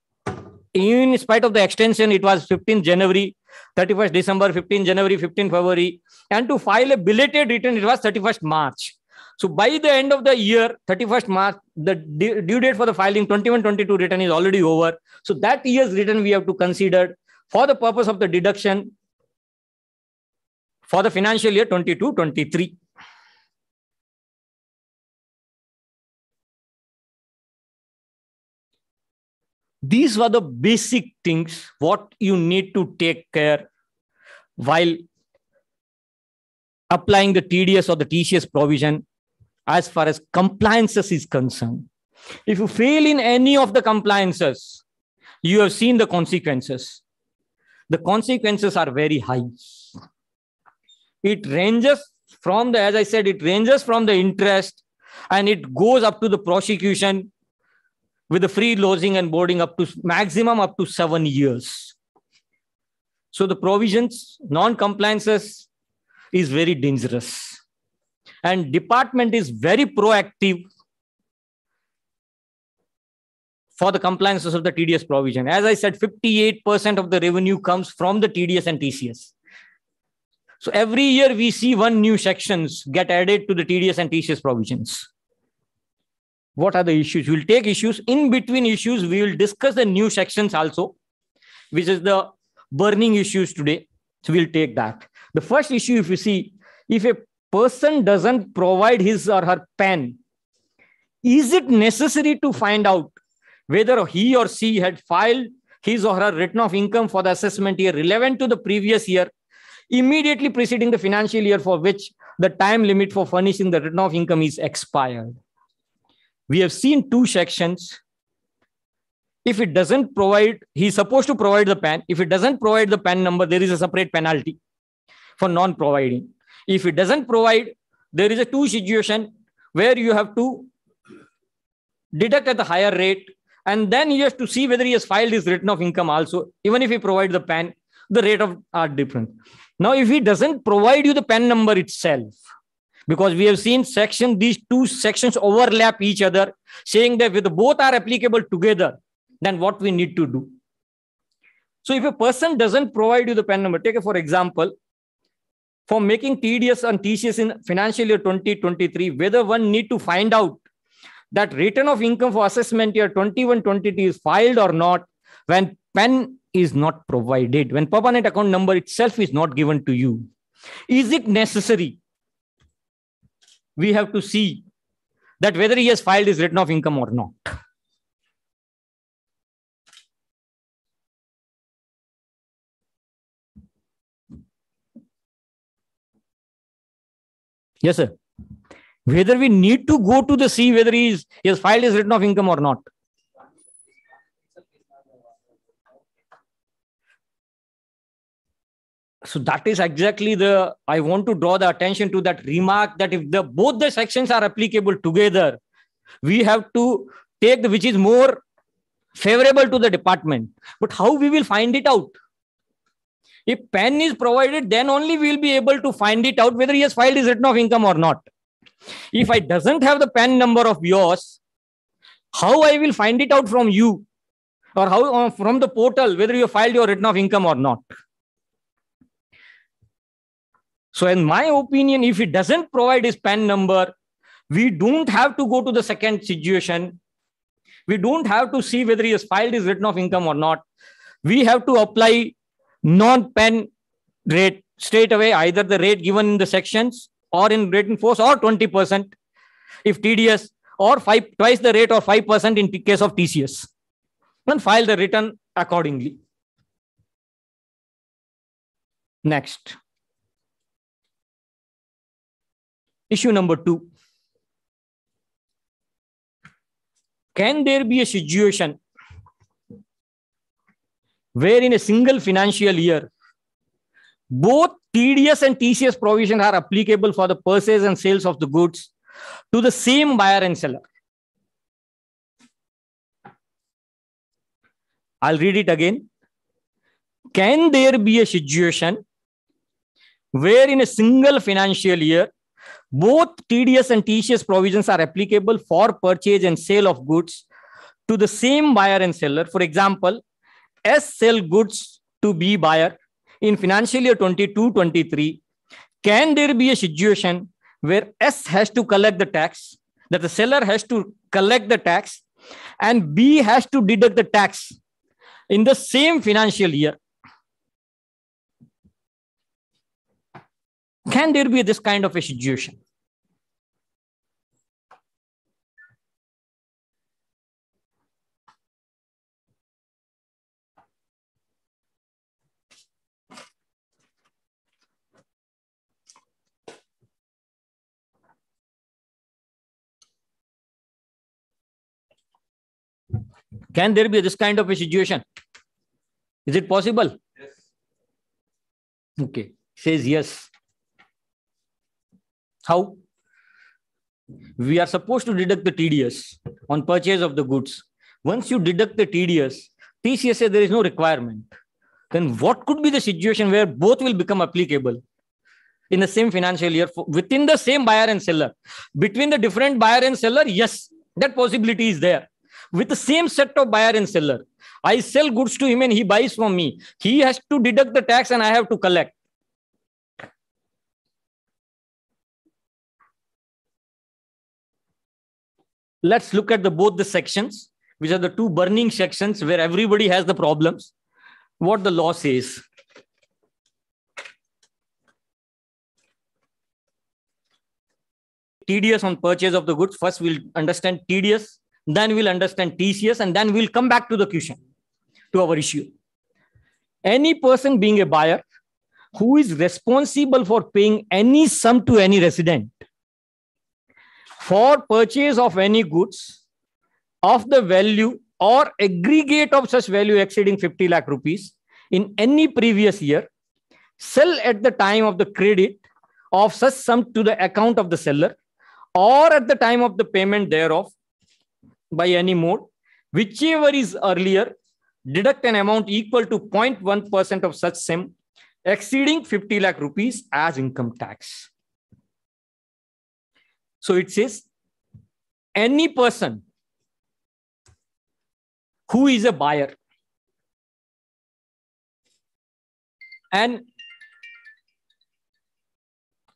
in spite of the extension, it was 15 January, 31st December, 15 January, 15 February. And to file a belated return, it was 31st March. So by the end of the year, 31st March, the due date for the filing 21-22 return is already over. So that year's return we have to consider for the purpose of the deduction for the financial year 22-23. These were the basic things what you need to take care while applying the TDS or the TCS provision as far as compliances is concerned. If you fail in any of the compliances, you have seen the consequences. The consequences are very high. It ranges from the, as I said, it ranges from the interest and it goes up to the prosecution with the free lodging and boarding up to maximum up to seven years. So the provisions, non-compliances is very dangerous. And department is very proactive for the compliances of the TDS provision. As I said, 58% of the revenue comes from the TDS and TCS. So every year we see one new sections get added to the TDS and TCS provisions. What are the issues? We'll take issues. In between issues, we will discuss the new sections also, which is the burning issues today. So we'll take that. The first issue, if you see, if a person doesn't provide his or her PAN, is it necessary to find out whether he or she had filed his or her return of income for the assessment year relevant to the previous year, immediately preceding the financial year for which the time limit for furnishing the return of income is expired? We have seen two sections. If it doesn't provide, he's supposed to provide the PAN. If it doesn't provide the PAN number, there is a separate penalty for non-providing. If it doesn't provide, there is a two situation where you have to deduct at the higher rate and then you have to see whether he has filed his return of income also. Even if he provides the PAN, the rate of are different. Now, if he doesn't provide you the PAN number itself, because we have seen section these two sections overlap each other, saying that if both are applicable together, then what we need to do. So if a person doesn't provide you the PAN number, take for example, for making TDS and TCS in financial year 2023, whether one need to find out that return of income for assessment year 21-22 is filed or not when PAN is not provided, when permanent account number itself is not given to you. Is it necessary? We have to see that whether he has filed his return of income or not. Yes, sir. Whether we need to go to the see whether he, is, he has filed his return of income or not. So that is exactly the I want to draw the attention to that remark that if the both the sections are applicable together, we have to take the which is more favorable to the department. But how we will find it out? If PAN is provided, then only we will be able to find it out whether he has filed his return of income or not. If I doesn't have the PAN number of yours, how I will find it out from you or how uh, from the portal whether you filed your return of income or not. So in my opinion, if he doesn't provide his PAN number, we don't have to go to the second situation. We don't have to see whether he has filed his return of income or not. We have to apply non-PAN rate straight away, either the rate given in the sections or in written force or 20% if TDS or five twice the rate or 5% in case of TCS. Then file the return accordingly. Next. Issue number two. Can there be a situation where in a single financial year, both TDS and TCS provisions are applicable for the purchase and sales of the goods to the same buyer and seller. I'll read it again. Can there be a situation where in a single financial year, both TDS and TCS provisions are applicable for purchase and sale of goods to the same buyer and seller? For example, S sell goods to B buyer in financial year 22-23, can there be a situation where S has to collect the tax, that the seller has to collect the tax, and B has to deduct the tax in the same financial year? Can there be this kind of a situation? Can there be this kind of a situation? Is it possible? Yes. Okay. Says yes. How? We are supposed to deduct the TDS on purchase of the goods. Once you deduct the TDS, TCS there is no requirement. Then what could be the situation where both will become applicable in the same financial year within the same buyer and seller? Between the different buyer and seller, yes, that possibility is there. With the same set of buyer and seller, I sell goods to him and he buys from me. He has to deduct the tax and I have to collect. Let's look at the both the sections, which are the two burning sections where everybody has the problems. What the law says. TDS on purchase of the goods. First, we'll understand TDS then we'll understand TCS, and then we'll come back to the question, to our issue. Any person being a buyer who is responsible for paying any sum to any resident for purchase of any goods of the value or aggregate of such value exceeding 50 lakh rupees in any previous year, sell at the time of the credit of such sum to the account of the seller or at the time of the payment thereof by any mode, whichever is earlier, deduct an amount equal to 0.1% of such sum exceeding 50 lakh rupees as income tax. So it says any person who is a buyer and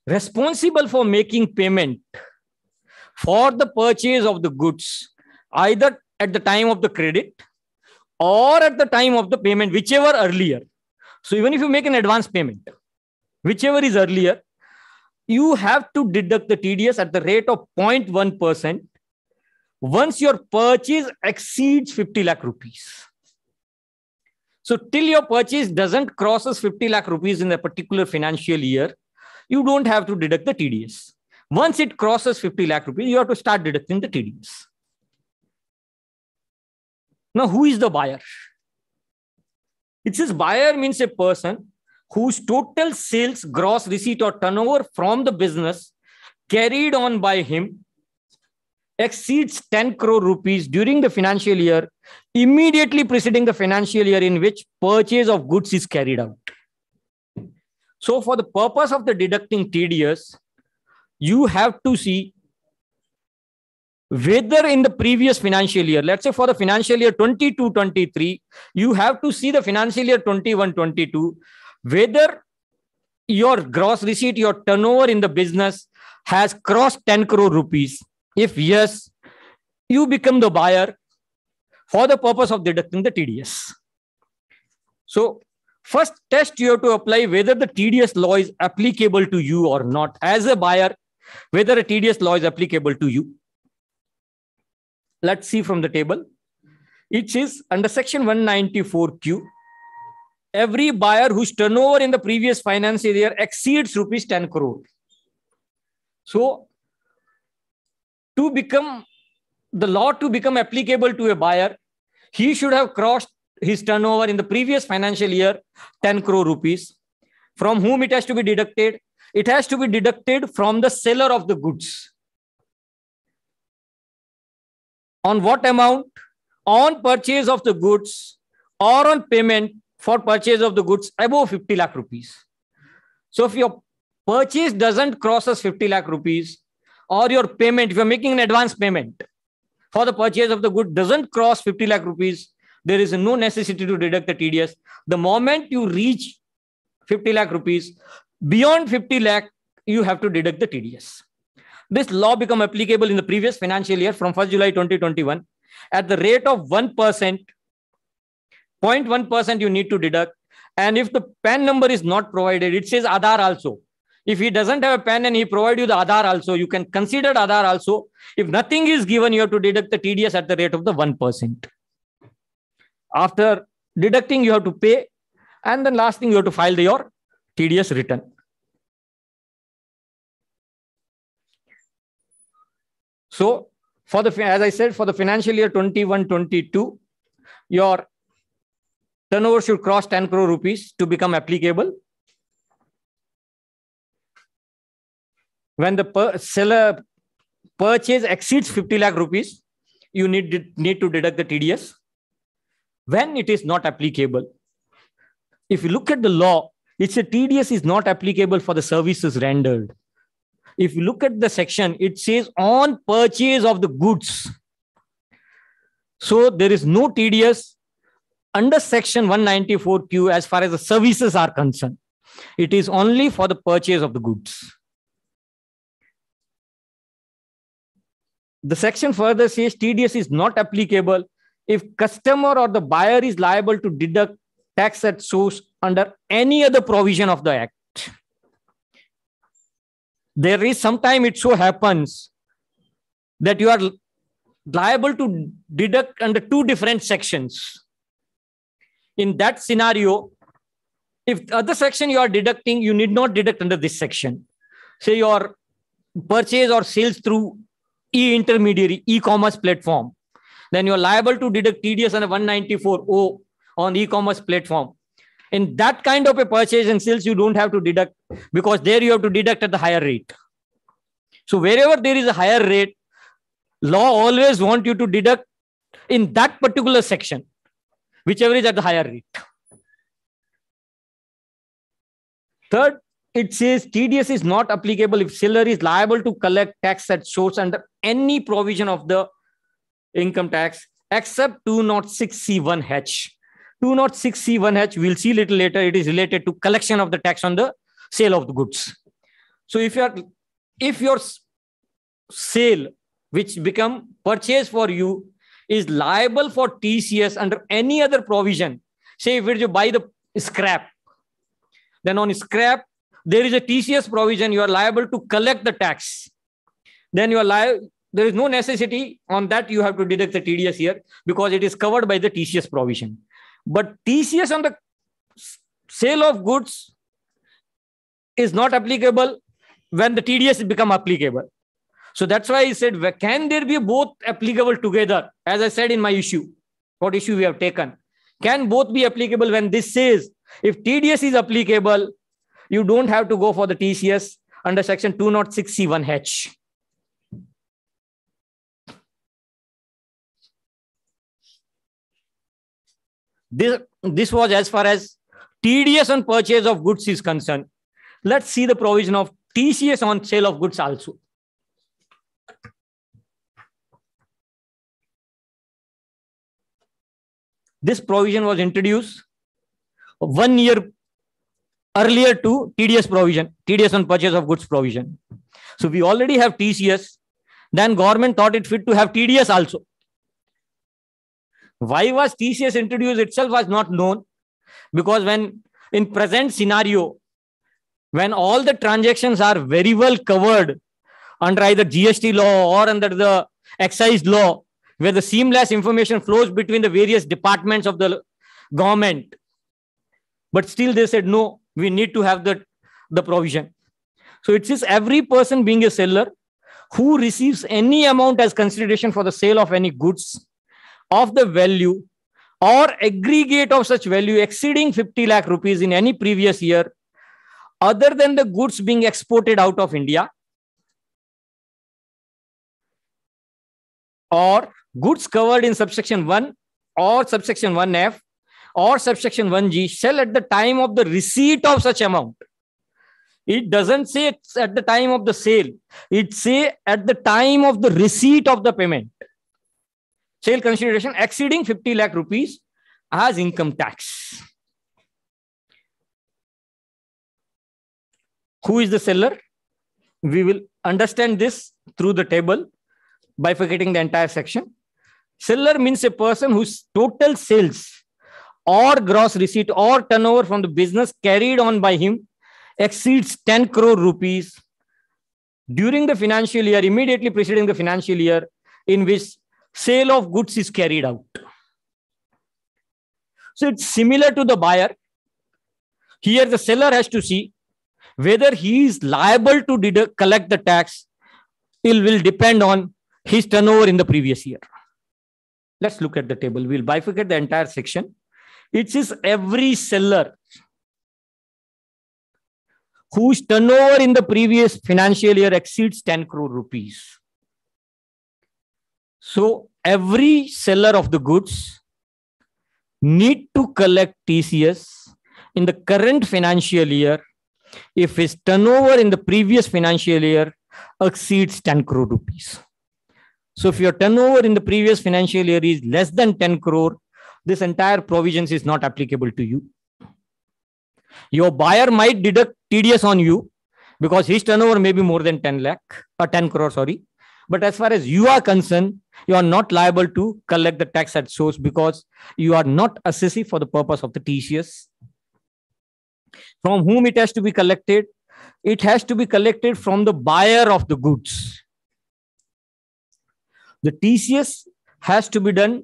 responsible for making payment for the purchase of the goods, either at the time of the credit or at the time of the payment, whichever earlier. So even if you make an advance payment, whichever is earlier, you have to deduct the TDS at the rate of 0.1% once your purchase exceeds 50 lakh rupees. So till your purchase doesn't crosses 50 lakh rupees in a particular financial year, you don't have to deduct the TDS. Once it crosses 50 lakh rupees, you have to start deducting the TDS. Now, who is the buyer? It says buyer means a person whose total sales, gross receipt, or turnover from the business carried on by him exceeds 10 crore rupees during the financial year immediately preceding the financial year in which purchase of goods is carried out. So, for the purpose of the deducting TDS, you have to see whether in the previous financial year, let's say for the financial year 22 23, you have to see the financial year 21 22, whether your gross receipt, your turnover in the business has crossed 10 crore rupees. If yes, you become the buyer for the purpose of deducting the TDS. So, first test you have to apply whether the TDS law is applicable to you or not. As a buyer, whether a TDS law is applicable to you. Let's see from the table. It is under section 194Q, every buyer whose turnover in the previous financial year exceeds rupees 10 crore. So, to become the law to become applicable to a buyer, he should have crossed his turnover in the previous financial year 10 crore rupees. From whom it has to be deducted? It has to be deducted from the seller of the goods. On what amount? On purchase of the goods or on payment for purchase of the goods above 50 lakh rupees. So if your purchase doesn't cross us 50 lakh rupees or your payment, if you're making an advance payment for the purchase of the good doesn't cross 50 lakh rupees, there is no necessity to deduct the TDS. The moment you reach 50 lakh rupees, beyond 50 lakh, you have to deduct the TDS. This law become applicable in the previous financial year from 1st July 2021 at the rate of 1%, 0.1% you need to deduct. And if the PAN number is not provided, it says Aadhaar also. If he doesn't have a PAN and he provide you the Aadhaar also, you can consider Aadhaar also. If nothing is given, you have to deduct the TDS at the rate of the 1%. After deducting, you have to pay. And then last thing, you have to file the, your TDS return. So for the, as I said, for the financial year 21-22, your turnover should cross 10 crore rupees to become applicable. When the seller purchase exceeds 50 lakh rupees, you need, need to deduct the TDS. When it is not applicable, if you look at the law, it's a TDS is not applicable for the services rendered. If you look at the section, it says on purchase of the goods. So there is no TDS under section 194Q as far as the services are concerned. It is only for the purchase of the goods. The section further says TDS is not applicable if customer or the buyer is liable to deduct tax at source under any other provision of the act. There is sometime it so happens that you are liable to deduct under two different sections. In that scenario, if the other section you are deducting, you need not deduct under this section. Say your purchase or sales through e-intermediary, e-commerce platform, then you're liable to deduct TDS under 194O on e-commerce platform. In that kind of a purchase and sales, you don't have to deduct because there you have to deduct at the higher rate. So wherever there is a higher rate, law always want you to deduct in that particular section, whichever is at the higher rate. Third, it says TDS is not applicable if seller is liable to collect tax at source under any provision of the income tax except 206C1H. 206C1H, we'll see a little later, it is related to collection of the tax on the sale of the goods. So if you're if your sale which become purchase for you is liable for TCS under any other provision, say if you buy the scrap, then on scrap, there is a TCS provision, you are liable to collect the tax. Then you are liable, there is no necessity on that you have to deduct the TDS here because it is covered by the TCS provision. But TCS on the sale of goods is not applicable when the TDS become applicable. So that's why I said, can there be both applicable together? As I said in my issue, what issue we have taken. Can both be applicable when this says, if TDS is applicable, you don't have to go for the TCS under section 206C1H. This, this was as far as TDS on purchase of goods is concerned. Let's see the provision of TCS on sale of goods also. This provision was introduced one year earlier to TDS provision, TDS on purchase of goods provision. So we already have TCS. Then government thought it fit to have TDS also. Why was TCS introduced itself was not known because when in present scenario, when all the transactions are very well covered under either GST law or under the excise law, where the seamless information flows between the various departments of the government. But still they said, no, we need to have the, the provision. So it says every person being a seller who receives any amount as consideration for the sale of any goods of the value or aggregate of such value exceeding 50 lakh rupees in any previous year other than the goods being exported out of India or goods covered in subsection 1 or subsection 1F or subsection 1G shall at the time of the receipt of such amount. It doesn't say it's at the time of the sale. It say at the time of the receipt of the payment. Sale consideration exceeding 50 lakh rupees as income tax. Who is the seller? We will understand this through the table, bifurcating the entire section. Seller means a person whose total sales or gross receipt or turnover from the business carried on by him exceeds 10 crore rupees during the financial year, immediately preceding the financial year in which sale of goods is carried out. So it's similar to the buyer. Here, the seller has to see whether he is liable to collect the tax. It will depend on his turnover in the previous year. Let's look at the table. We'll bifurcate the entire section. It says every seller whose turnover in the previous financial year exceeds 10 crore rupees. So every seller of the goods need to collect TCS in the current financial year if his turnover in the previous financial year exceeds 10 crore rupees. So if your turnover in the previous financial year is less than 10 crore, this entire provisions is not applicable to you. Your buyer might deduct TDS on you because his turnover may be more than 10 lakh or 10 crore, sorry. But as far as you are concerned, you are not liable to collect the tax at source because you are not assessee for the purpose of the TCS. From whom it has to be collected? It has to be collected from the buyer of the goods. The TCS has to be done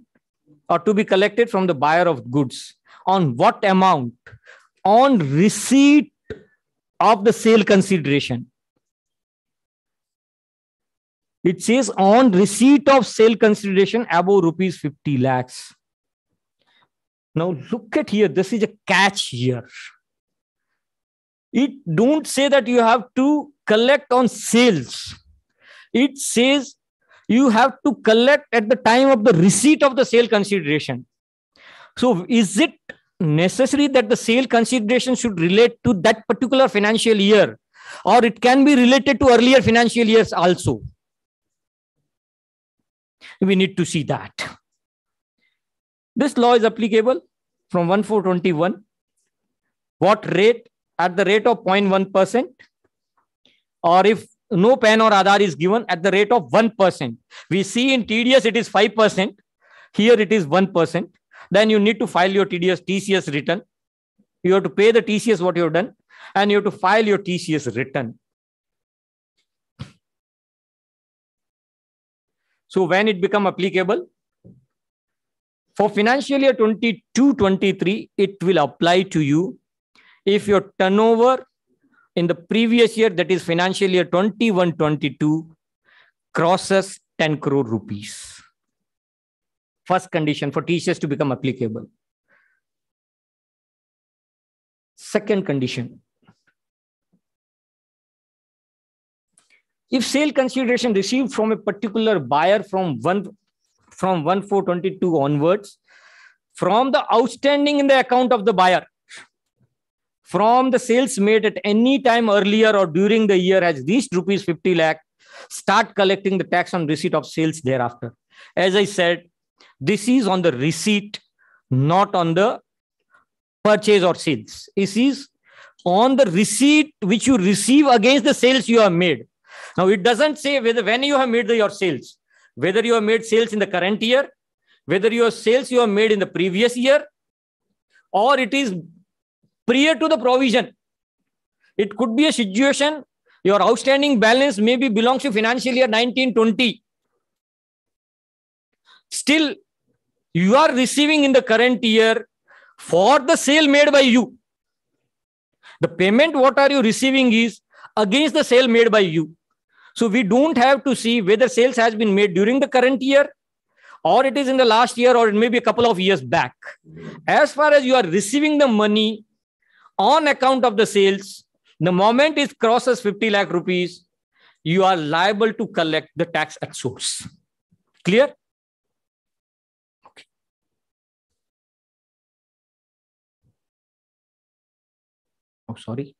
or to be collected from the buyer of goods. On what amount? On receipt of the sale consideration. It says on receipt of sale consideration above rupees 50 lakhs. Now look at here. This is a catch here. It don't say that you have to collect on sales. It says you have to collect at the time of the receipt of the sale consideration. So is it necessary that the sale consideration should relate to that particular financial year or it can be related to earlier financial years also? We need to see that. This law is applicable from 1421. What rate? At the rate of 0.1%. Or if no PAN or Aadhaar is given at the rate of 1%. We see in TDS it is 5%. Here it is 1%. Then you need to file your TDS TCS return. You have to pay the TCS what you have done and you have to file your TCS return. So when it become applicable? For financial year 22-23, it will apply to you if your turnover in the previous year, that is financial year 21-22, crosses 10 crore rupees. First condition for TCS to become applicable. Second condition. If sale consideration received from a particular buyer from one from 1422 onwards, from the outstanding in the account of the buyer, from the sales made at any time earlier or during the year has reached rupees 50 lakh, start collecting the tax on receipt of sales thereafter. As I said, this is on the receipt, not on the purchase or sales. This is on the receipt which you receive against the sales you have made. Now, it doesn't say whether when you have made the, your sales, whether you have made sales in the current year, whether your sales you have made in the previous year, or it is prior to the provision. It could be a situation your outstanding balance maybe belongs to financial year 1920. Still, you are receiving in the current year for the sale made by you. The payment, what are you receiving is against the sale made by you. So we don't have to see whether sales has been made during the current year or it is in the last year or it may be a couple of years back. As far as you are receiving the money on account of the sales, the moment it crosses 50 lakh rupees, you are liable to collect the tax at source. Clear? Okay. Oh, sorry.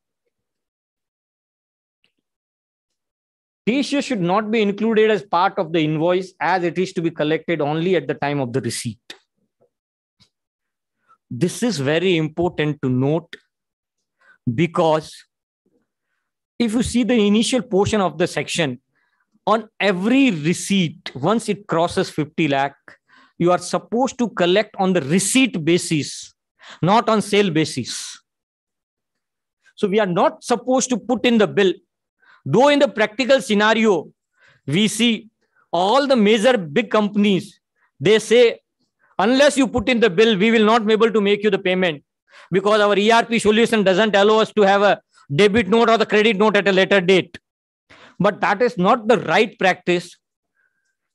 TCS should not be included as part of the invoice as it is to be collected only at the time of the receipt. This is very important to note because if you see the initial portion of the section, on every receipt, once it crosses 50 lakh, you are supposed to collect on the receipt basis, not on sale basis. So we are not supposed to put in the bill Though in the practical scenario, we see all the major big companies, they say, unless you put in the bill, we will not be able to make you the payment because our ERP solution doesn't allow us to have a debit note or the credit note at a later date. But that is not the right practice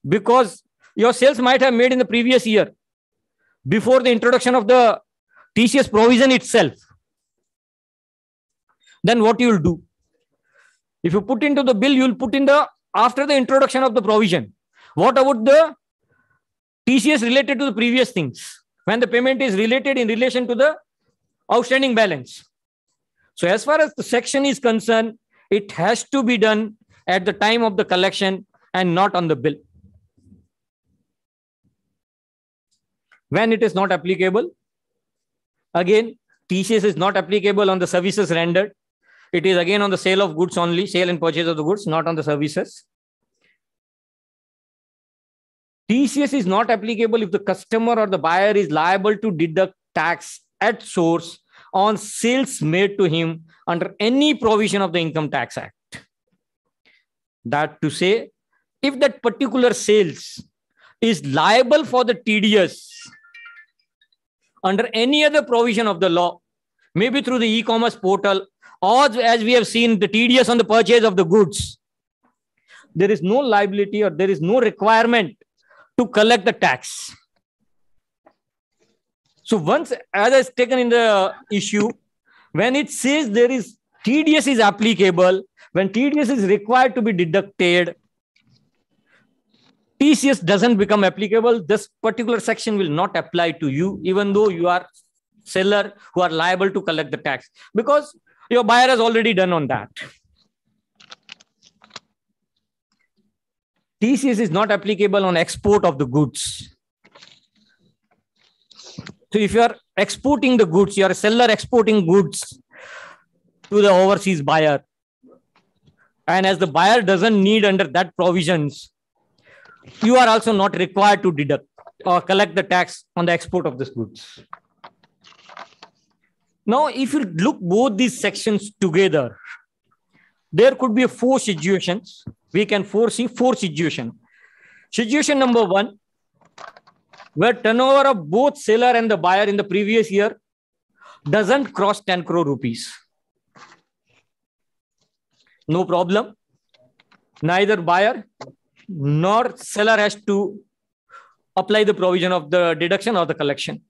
because your sales might have made in the previous year before the introduction of the TCS provision itself. Then what you will do? If you put into the bill, you will put in the after the introduction of the provision. What about the TCS related to the previous things? When the payment is related in relation to the outstanding balance. So as far as the section is concerned, it has to be done at the time of the collection and not on the bill. When it is not applicable, again, TCS is not applicable on the services rendered. It is again on the sale of goods only, sale and purchase of the goods, not on the services. TCS is not applicable if the customer or the buyer is liable to deduct tax at source on sales made to him under any provision of the Income Tax Act. That to say, if that particular sales is liable for the TDS under any other provision of the law, maybe through the e-commerce portal, or as we have seen the TDS on the purchase of the goods, there is no liability or there is no requirement to collect the tax. So once, as is taken in the issue, when it says there is TDS is applicable, when TDS is required to be deducted, TCS doesn't become applicable. This particular section will not apply to you, even though you are seller who are liable to collect the tax because your buyer has already done on that. TCS is not applicable on export of the goods. So if you are exporting the goods, you are a seller exporting goods to the overseas buyer. And as the buyer doesn't need under that provisions, you are also not required to deduct or collect the tax on the export of these goods. Now, if you look both these sections together, there could be four situations. We can foresee four situations. Situation number one, where turnover of both seller and the buyer in the previous year doesn't cross 10 crore rupees. No problem. Neither buyer nor seller has to apply the provision of the deduction or the collection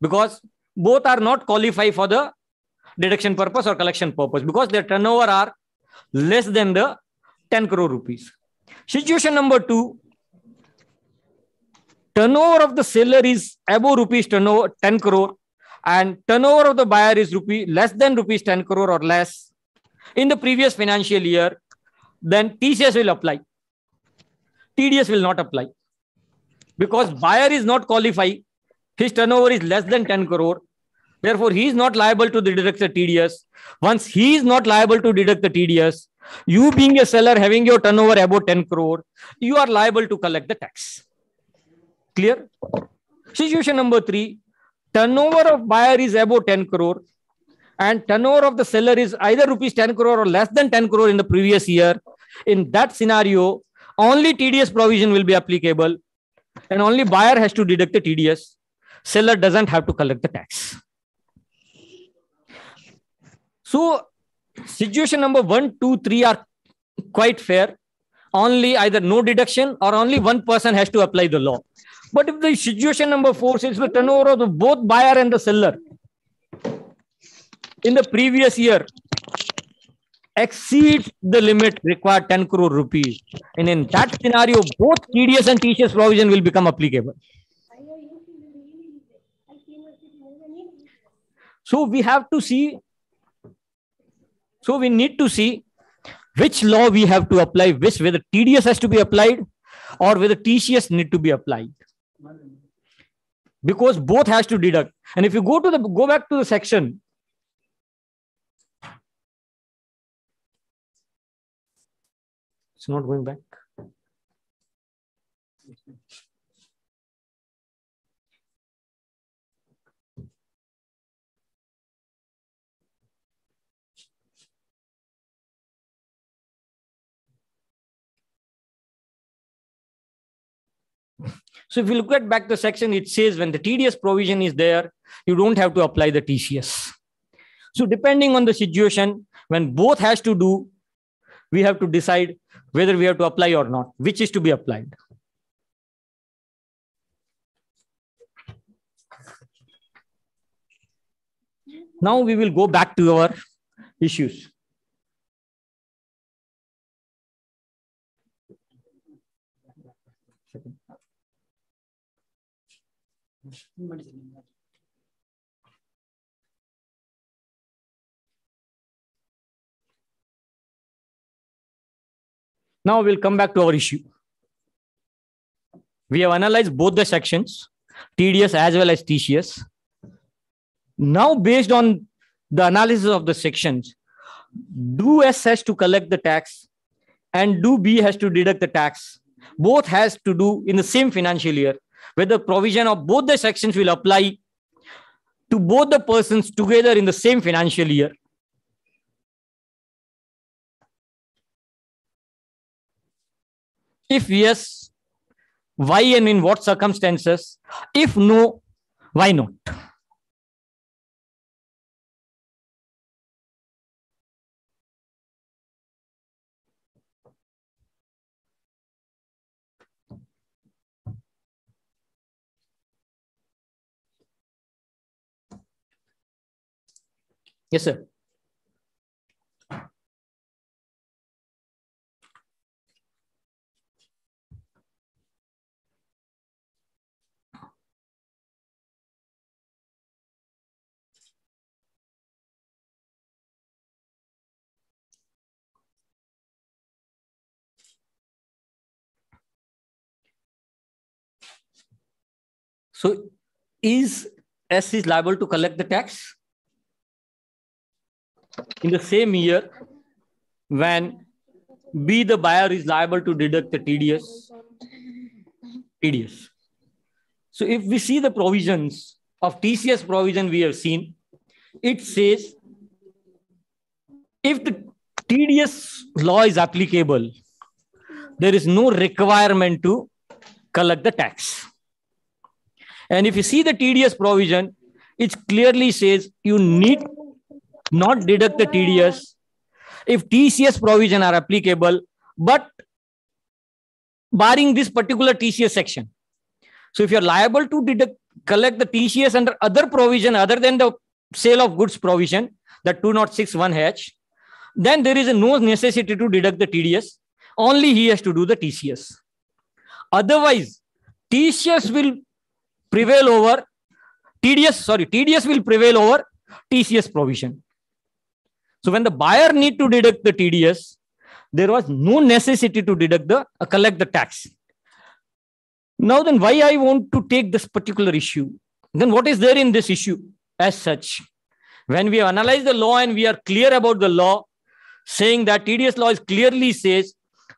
because both are not qualified for the deduction purpose or collection purpose because their turnover are less than the 10 crore rupees. Situation number two, turnover of the seller is above rupees turnover 10 crore and turnover of the buyer is rupee less than rupees 10 crore or less in the previous financial year, then TCS will apply. TDS will not apply because buyer is not qualified. His turnover is less than 10 crore. Therefore, he is not liable to deduct the TDS. Once he is not liable to deduct the TDS, you being a seller having your turnover above 10 crore, you are liable to collect the tax. Clear? Situation number three, turnover of buyer is above 10 crore and turnover of the seller is either rupees 10 crore or less than 10 crore in the previous year. In that scenario, only TDS provision will be applicable and only buyer has to deduct the TDS. Seller doesn't have to collect the tax. So situation number one, two, three are quite fair. Only either no deduction or only one person has to apply the law. But if the situation number four says the turnover of the both buyer and the seller in the previous year exceeds the limit required 10 crore rupees. And in that scenario, both TDS and TCS provision will become applicable. So we have to see, so we need to see which law we have to apply, which whether TDS has to be applied or whether TCS need to be applied. Because both has to deduct. And if you go to the go back to the section, It's not going back. So if you look at back the section, it says when the TDS provision is there, you don't have to apply the TCS. So depending on the situation, when both has to do, we have to decide whether we have to apply or not, which is to be applied. Now we will go back to our issues. Now we'll come back to our issue. We have analyzed both the sections, TDS as well as TCS. Now, based on the analysis of the sections, do S has to collect the tax and do B has to deduct the tax. Both has to do in the same financial year, where the provision of both the sections will apply to both the persons together in the same financial year. If yes, why and in what circumstances? If no, why not? Yes, sir. So is S is liable to collect the tax? In the same year, when B, the buyer, is liable to deduct the TDS. TDS. So if we see the provisions of TCS provision we have seen, it says if the TDS law is applicable, there is no requirement to collect the tax. And if you see the TDS provision, it clearly says you need not deduct the TDS if TCS provision are applicable, but barring this particular TCS section. So if you're liable to deduct, collect the TCS under other provision other than the sale of goods provision, the 2061H, then there is no necessity to deduct the TDS. Only he has to do the TCS. Otherwise, TCS will prevail over TDS, sorry, TDS will prevail over TCS provision. So when the buyer need to deduct the TDS, there was no necessity to deduct the uh, collect the tax. Now then, why I want to take this particular issue? Then what is there in this issue as such? When we analyze the law and we are clear about the law, saying that TDS law is clearly says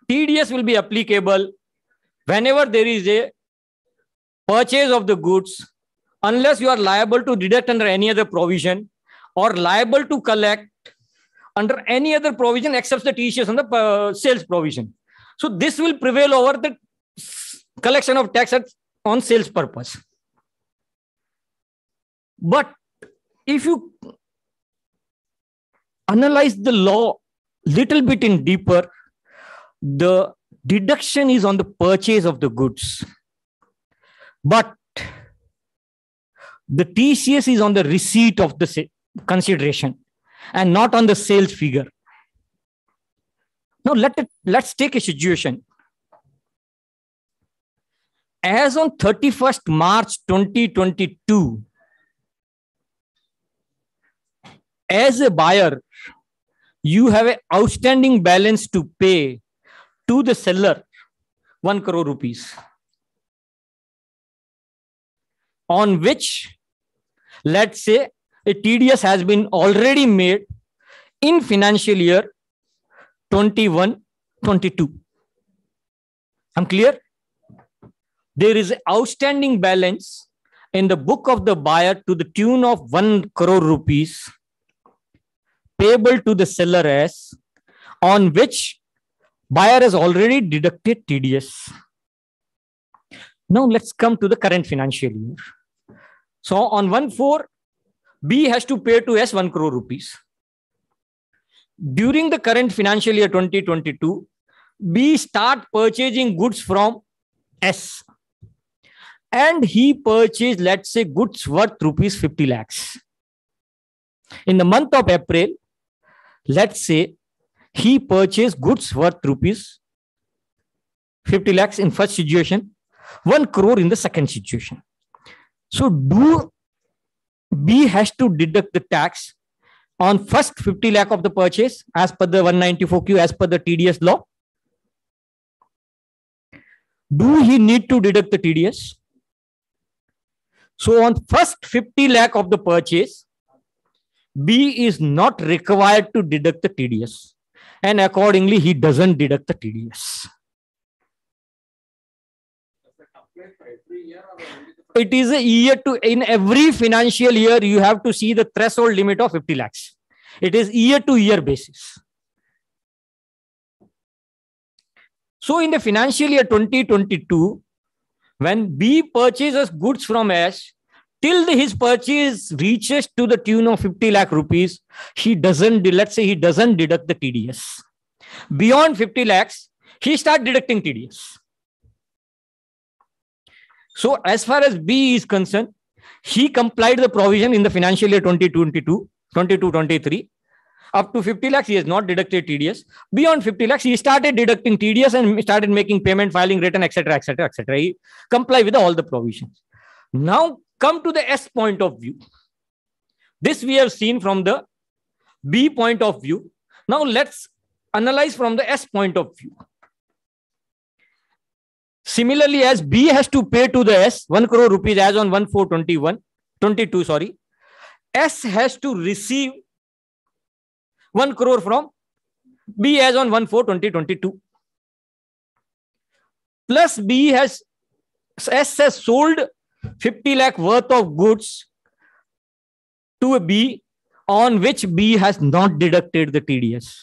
TDS will be applicable whenever there is a purchase of the goods, unless you are liable to deduct under any other provision or liable to collect under any other provision except the TCS and the uh, sales provision. So this will prevail over the collection of tax on sales purpose. But if you analyze the law little bit in deeper, the deduction is on the purchase of the goods. But the TCS is on the receipt of the consideration and not on the sales figure. Now let it, let's take a situation. As on 31st March 2022, as a buyer, you have an outstanding balance to pay to the seller 1 crore rupees on which let's say a TDS has been already made in financial year 21 22. I'm clear? There is outstanding balance in the book of the buyer to the tune of 1 crore rupees payable to the seller as on which buyer has already deducted TDS. Now let's come to the current financial year. So on 1 4, B has to pay to S 1 crore rupees. During the current financial year 2022, B start purchasing goods from S. And he purchased, let's say, goods worth rupees 50 lakhs. In the month of April, let's say he purchased goods worth rupees 50 lakhs in first situation, 1 crore in the second situation. So do B has to deduct the tax on first 50 lakh of the purchase as per the 194Q as per the TDS law. Do he need to deduct the TDS? So on first 50 lakh of the purchase, B is not required to deduct the TDS. And accordingly, he doesn't deduct the TDS. It is a year to, in every financial year, you have to see the threshold limit of 50 lakhs. It is year to year basis. So in the financial year 2022, when B purchases goods from S, till the- his purchase reaches to the tune of 50 lakh rupees, he doesn't, let's say he doesn't deduct the TDS. Beyond 50 lakhs, he start deducting TDS. So as far as B is concerned, he complied the provision in the financial year 2022, 22-23. Up to 50 lakhs, he has not deducted TDS. Beyond 50 lakhs, he started deducting TDS and started making payment, filing, return, etc., etc., etc. He comply with all the provisions. Now come to the S point of view. This we have seen from the B point of view. Now let's analyze from the S point of view. Similarly, as B has to pay to the S 1 crore rupees as on 1 4 21, 22, sorry, S has to receive 1 crore from B as on 1 4 2022. Plus B has S has sold 50 lakh worth of goods to a B on which B has not deducted the TDS.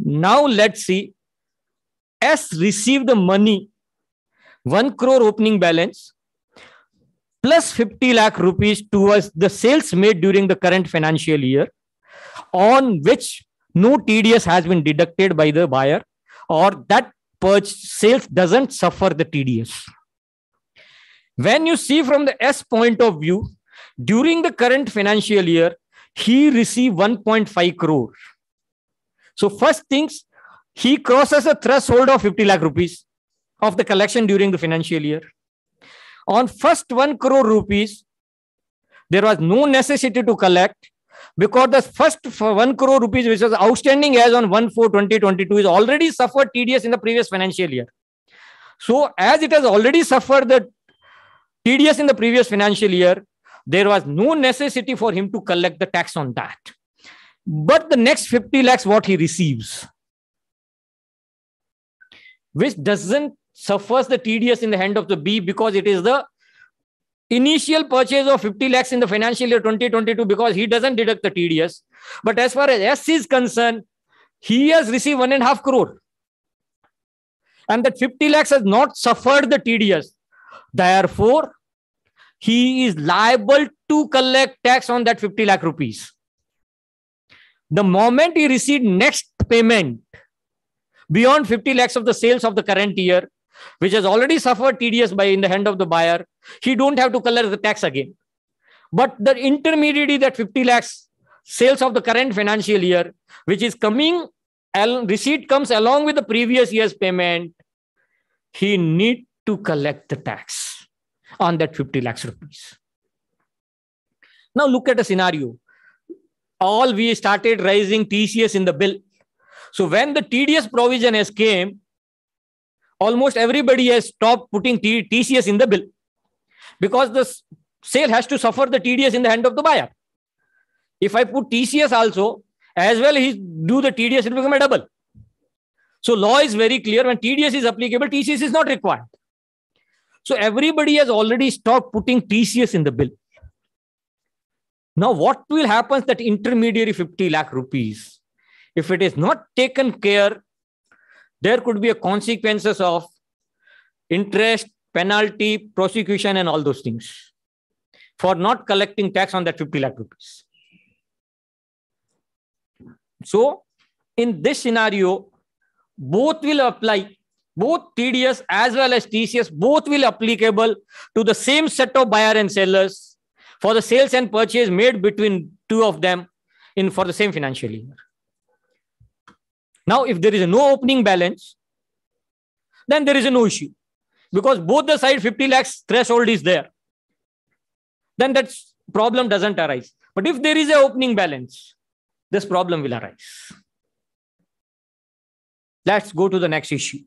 Now let's see. S received the money 1 crore opening balance plus 50 lakh rupees towards the sales made during the current financial year on which no TDS has been deducted by the buyer or that purchase sales doesn't suffer the TDS. When you see from the S point of view, during the current financial year, he received 1.5 crore. So first things, he crosses a threshold of 50 lakh rupees of the collection during the financial year. On first 1 crore rupees, there was no necessity to collect because the first 1 crore rupees which was outstanding as on 1 4 2022 is already suffered TDS in the previous financial year. So as it has already suffered the TDS in the previous financial year, there was no necessity for him to collect the tax on that. But the next 50 lakhs, what he receives, which doesn't suffers the TDS in the hand of the B because it is the initial purchase of 50 lakhs in the financial year 2022 because he doesn't deduct the TDS. But as far as S is concerned, he has received one and a half crore. And that 50 lakhs has not suffered the TDS. Therefore, he is liable to collect tax on that 50 lakh rupees. The moment he received next payment beyond 50 lakhs of the sales of the current year, which has already suffered TDS by in the hand of the buyer, he don't have to collect the tax again. But the intermediary that 50 lakhs sales of the current financial year, which is coming, receipt comes along with the previous year's payment, he need to collect the tax on that 50 lakhs rupees. Now look at a scenario. All we started raising TCS in the bill. So when the TDS provision has came, almost everybody has stopped putting T- TCS in the bill because the sale has to suffer the TDS in the hand of the buyer. If I put TCS also, as well he do the TDS, it will become a double. So law is very clear. When TDS is applicable, TCS is not required. So everybody has already stopped putting TCS in the bill. Now, what will happen that intermediary 50 lakh rupees, if it is not taken care, there could be a consequences of interest, penalty, prosecution, and all those things for not collecting tax on that 50 lakh rupees. So, in this scenario, both will apply both TDS as well as TCS, both will applicable to the same set of buyer and sellers for the sales and purchase made between two of them in for the same financial year. Now, if there is no opening balance, then there is no issue because both the side 50 lakhs threshold is there. Then that problem doesn't arise. But if there is a opening balance, this problem will arise. Let's go to the next issue.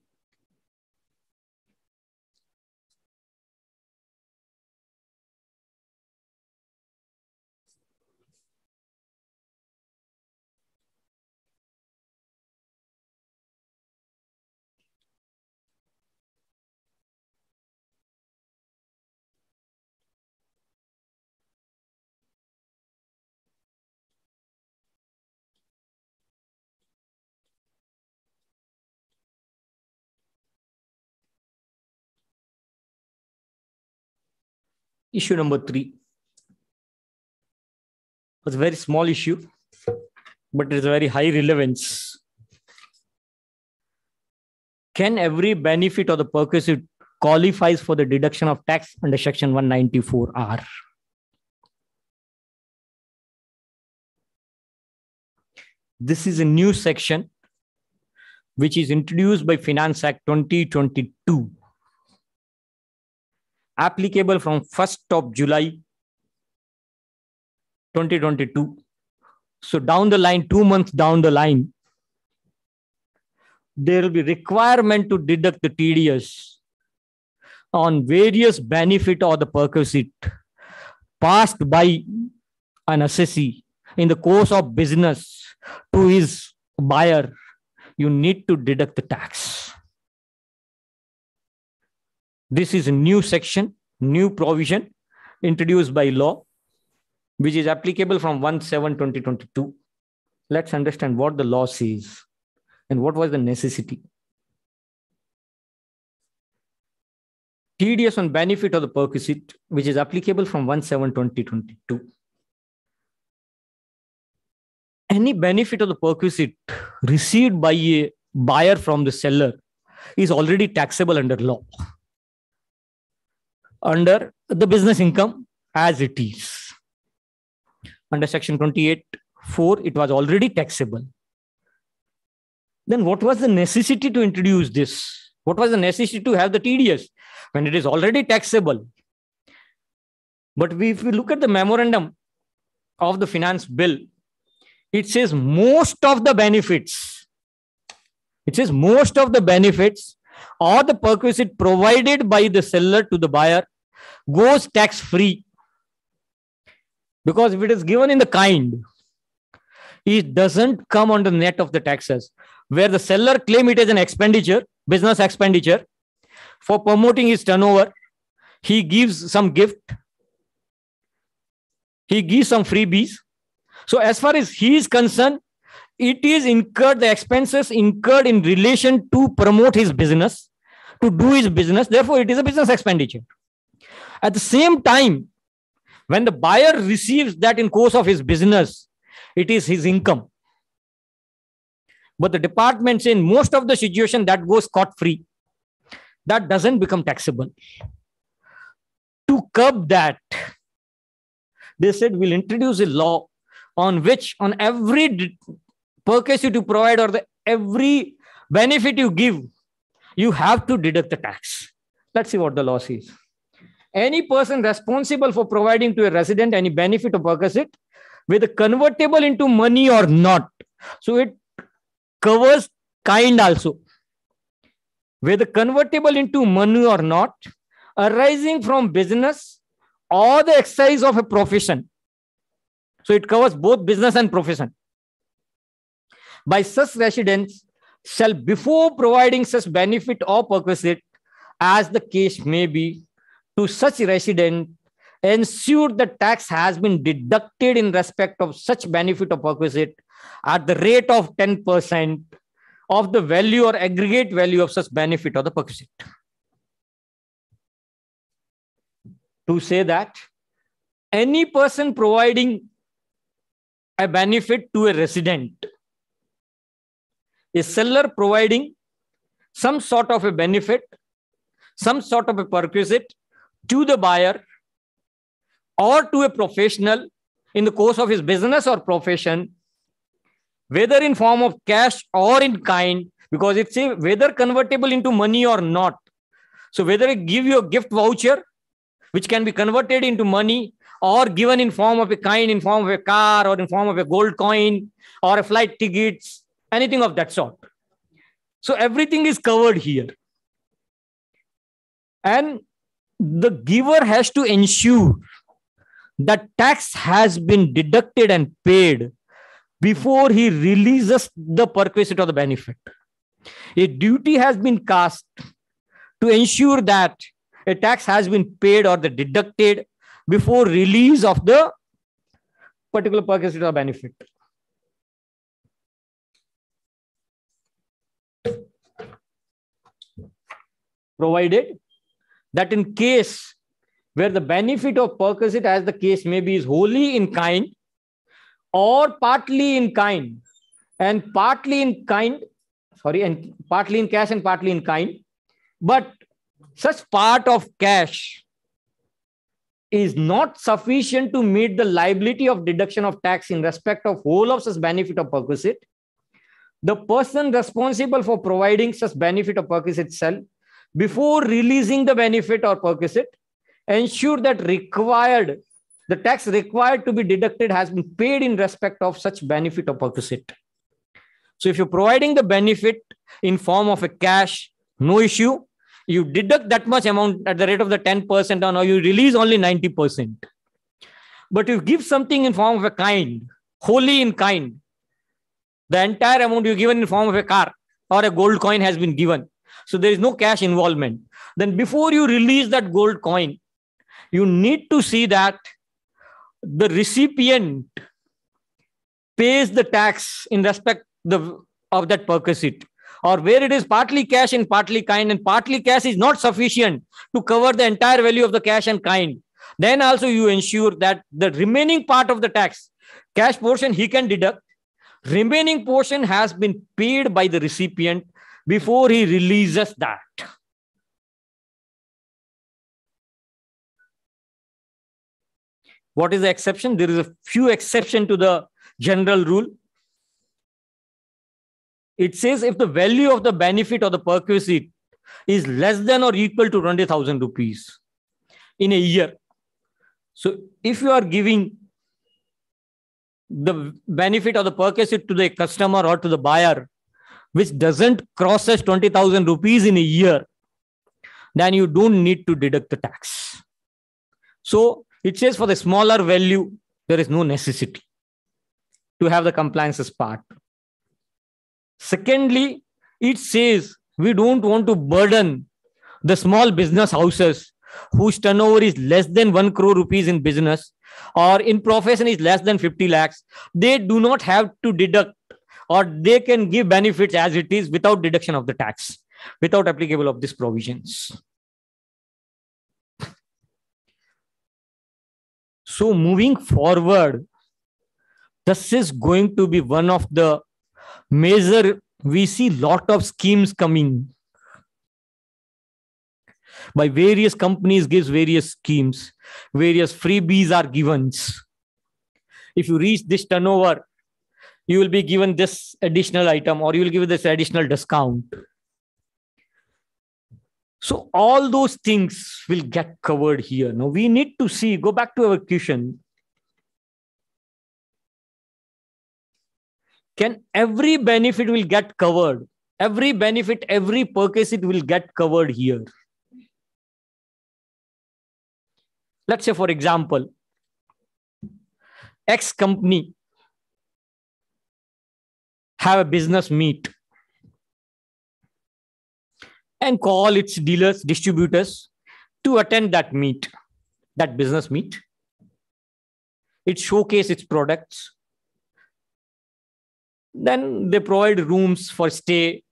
Issue number three It's a very small issue, but it is a very high relevance. Can every benefit of the perquisite qualifies for the deduction of tax under section 194R? This is a new section which is introduced by Finance Act 2022 applicable from 1st of July 2022. So down the line, two months down the line, there will be requirement to deduct the TDS on various benefit or the perquisite passed by an assessee in the course of business to his buyer. You need to deduct the tax. This is a new section, new provision introduced by law, which is applicable from 1 7 2022. Let's understand what the law says and what was the necessity. TDS on benefit of the perquisite, which is applicable from 1 7 2022. Any benefit of the perquisite received by a buyer from the seller is already taxable under law under the business income as it is. Under section 28.4, it was already taxable. Then what was the necessity to introduce this? What was the necessity to have the TDS when it is already taxable? But if we look at the memorandum of the finance bill, it says most of the benefits. It says most of the benefits or the perquisite provided by the seller to the buyer goes tax free. Because if it is given in the kind, it doesn't come on the net of the taxes. Where the seller claim it as an expenditure, business expenditure, for promoting his turnover, he gives some gift, he gives some freebies. So as far as he is concerned, it is incurred the expenses incurred in relation to promote his business, to do his business. Therefore, it is a business expenditure. At the same time, when the buyer receives that in course of his business, it is his income. But the department say in most of the situation that goes scot free. That doesn't become taxable. To curb that, they said we'll introduce a law on which on every purchase you to provide or the every benefit you give, you have to deduct the tax. Let's see what the law says any person responsible for providing to a resident any benefit or perquisite, whether convertible into money or not. So it covers kind also. Whether convertible into money or not, arising from business or the exercise of a profession. So it covers both business and profession. By such residents shall before providing such benefit or perquisite as the case may be to such resident ensure the tax has been deducted in respect of such benefit or perquisite at the rate of 10% of the value or aggregate value of such benefit or the perquisite. To say that any person providing a benefit to a resident, a seller providing some sort of a benefit, some sort of a perquisite to the buyer or to a professional in the course of his business or profession, whether in form of cash or in kind, because it's a whether convertible into money or not. So whether I give you a gift voucher, which can be converted into money or given in form of a kind, in form of a car or in form of a gold coin or a flight tickets, anything of that sort. So everything is covered here. And the giver has to ensure that tax has been deducted and paid before he releases the perquisite or the benefit. A duty has been cast to ensure that a tax has been paid or the deducted before release of the particular perquisite or benefit. Provided that in case where the benefit of perquisite, as the case may be, is wholly in kind or partly in kind, and partly in kind, sorry, and partly in cash and partly in kind, but such part of cash is not sufficient to meet the liability of deduction of tax in respect of whole of such benefit or perquisite, the person responsible for providing such benefit or perquisite shall, before releasing the benefit or perquisite, ensure that required the tax required to be deducted has been paid in respect of such benefit or perquisite. So if you're providing the benefit in form of a cash, no issue. You deduct that much amount at the rate of the 10% or you release only 90%. But you give something in form of a kind, wholly in kind, the entire amount you given in form of a car or a gold coin has been given. So there is no cash involvement. Then before you release that gold coin, you need to see that the recipient pays the tax in respect the, of that perquisite or where it is partly cash and partly kind and partly cash is not sufficient to cover the entire value of the cash and kind. Then also you ensure that the remaining part of the tax cash portion he can deduct. Remaining portion has been paid by the recipient before he releases that. What is the exception? There is a few exception to the general rule. It says if the value of the benefit or the perquisite is less than or equal to 20000 rupees in a year. So if you are giving the benefit or the perquisite to the customer or to the buyer which doesn't cross as 20000 rupees in a year then you don't need to deduct the tax so it says for the smaller value, there is no necessity to have the compliances part. Secondly, it says we don't want to burden the small business houses whose turnover is less than 1 crore rupees in business or in profession is less than 50 lakhs. They do not have to deduct or they can give benefits as it is without deduction of the tax, without applicable of these provisions. So moving forward, this is going to be one of the major, we see lot of schemes coming by various companies gives various schemes, various freebies are given. If you reach this turnover, you will be given this additional item or you will give this additional discount. So all those things will get covered here. Now we need to see, go back to our question. Can every benefit will get covered? Every benefit, every purchase, it will get covered here. Let's say, for example, X company have a business meet and call its dealers, distributors to attend that meet, that business meet. It showcase its products. Then they provide rooms for stay,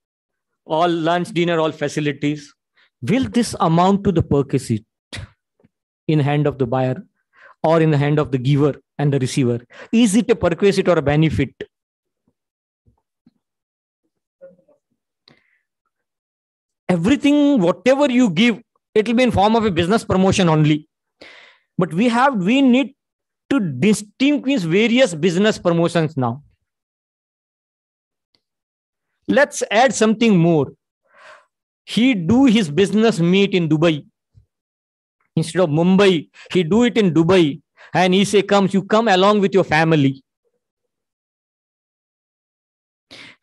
all lunch, dinner, all facilities. Will this amount to the perquisite in hand of the buyer or in the hand of the giver and the receiver? Is it a perquisite or a benefit? Everything whatever you give it will be in form of a business promotion only but we have we need to distinguish various business promotions now. Let's add something more. He do his business meet in Dubai. Instead of Mumbai, he do it in Dubai. And he say, comes, you come along with your family.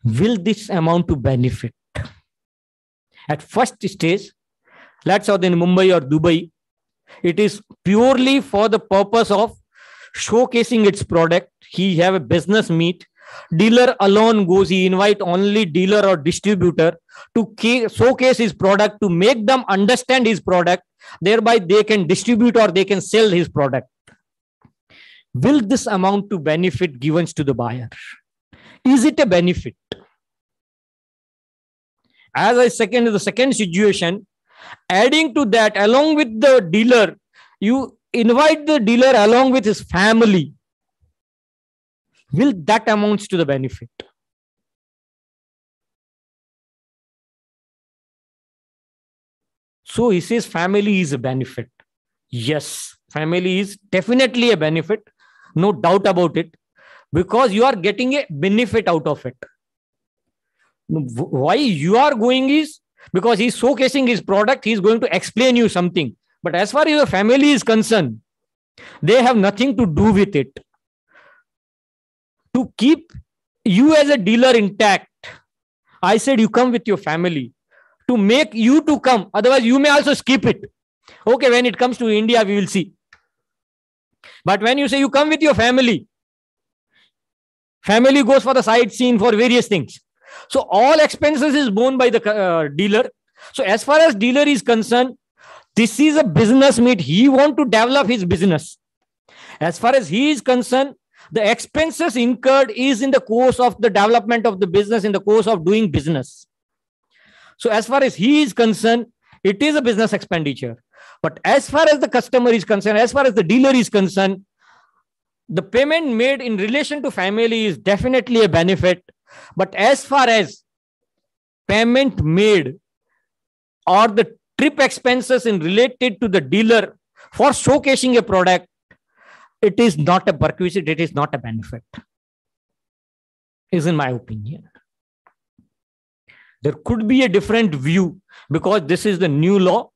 Will this amount to benefit? At first stage, let's say in Mumbai or Dubai, it is purely for the purpose of showcasing its product. He have a business meet. Dealer alone goes, he invite only dealer or distributor to ca- showcase his product, to make them understand his product. Thereby they can distribute or they can sell his product. Will this amount to benefit given to the buyer? Is it a benefit? As I second the second situation, adding to that, along with the dealer, you invite the dealer along with his family. Will that amounts to the benefit? So he says family is a benefit. Yes, family is definitely a benefit. No doubt about it. Because you are getting a benefit out of it. Why you are going is because he's showcasing his product, he's going to explain you something. But as far as your family is concerned, they have nothing to do with it. To keep you as a dealer intact, I said you come with your family to make you to come. Otherwise, you may also skip it. Okay, when it comes to India, we will see. But when you say you come with your family, family goes for the sightseeing for various things. So all expenses is borne by the uh, dealer. So as far as dealer is concerned, this is a business meet. He want to develop his business. As far as he is concerned, the expenses incurred is in the course of the development of the business, in the course of doing business. So as far as he is concerned, it is a business expenditure. But as far as the customer is concerned, as far as the dealer is concerned, the payment made in relation to family is definitely a benefit. But as far as payment made or the trip expenses in related to the dealer for showcasing a product, it is not a perquisite, it is not a benefit. Is in my opinion. There could be a different view because this is the new law.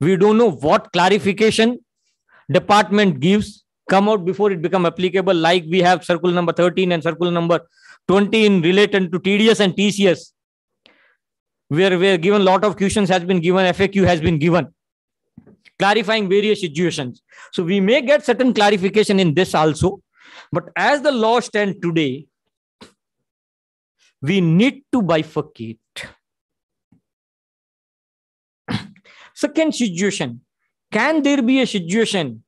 We don't know what clarification department gives come out before it become applicable like we have circle number 13 and circle number 20 in related to TDS and TCS where we are given a lot of questions has been given FAQ has been given clarifying various situations. So we may get certain clarification in this also but as the law stand today we need to bifurcate. (coughs) Second situation can there be a situation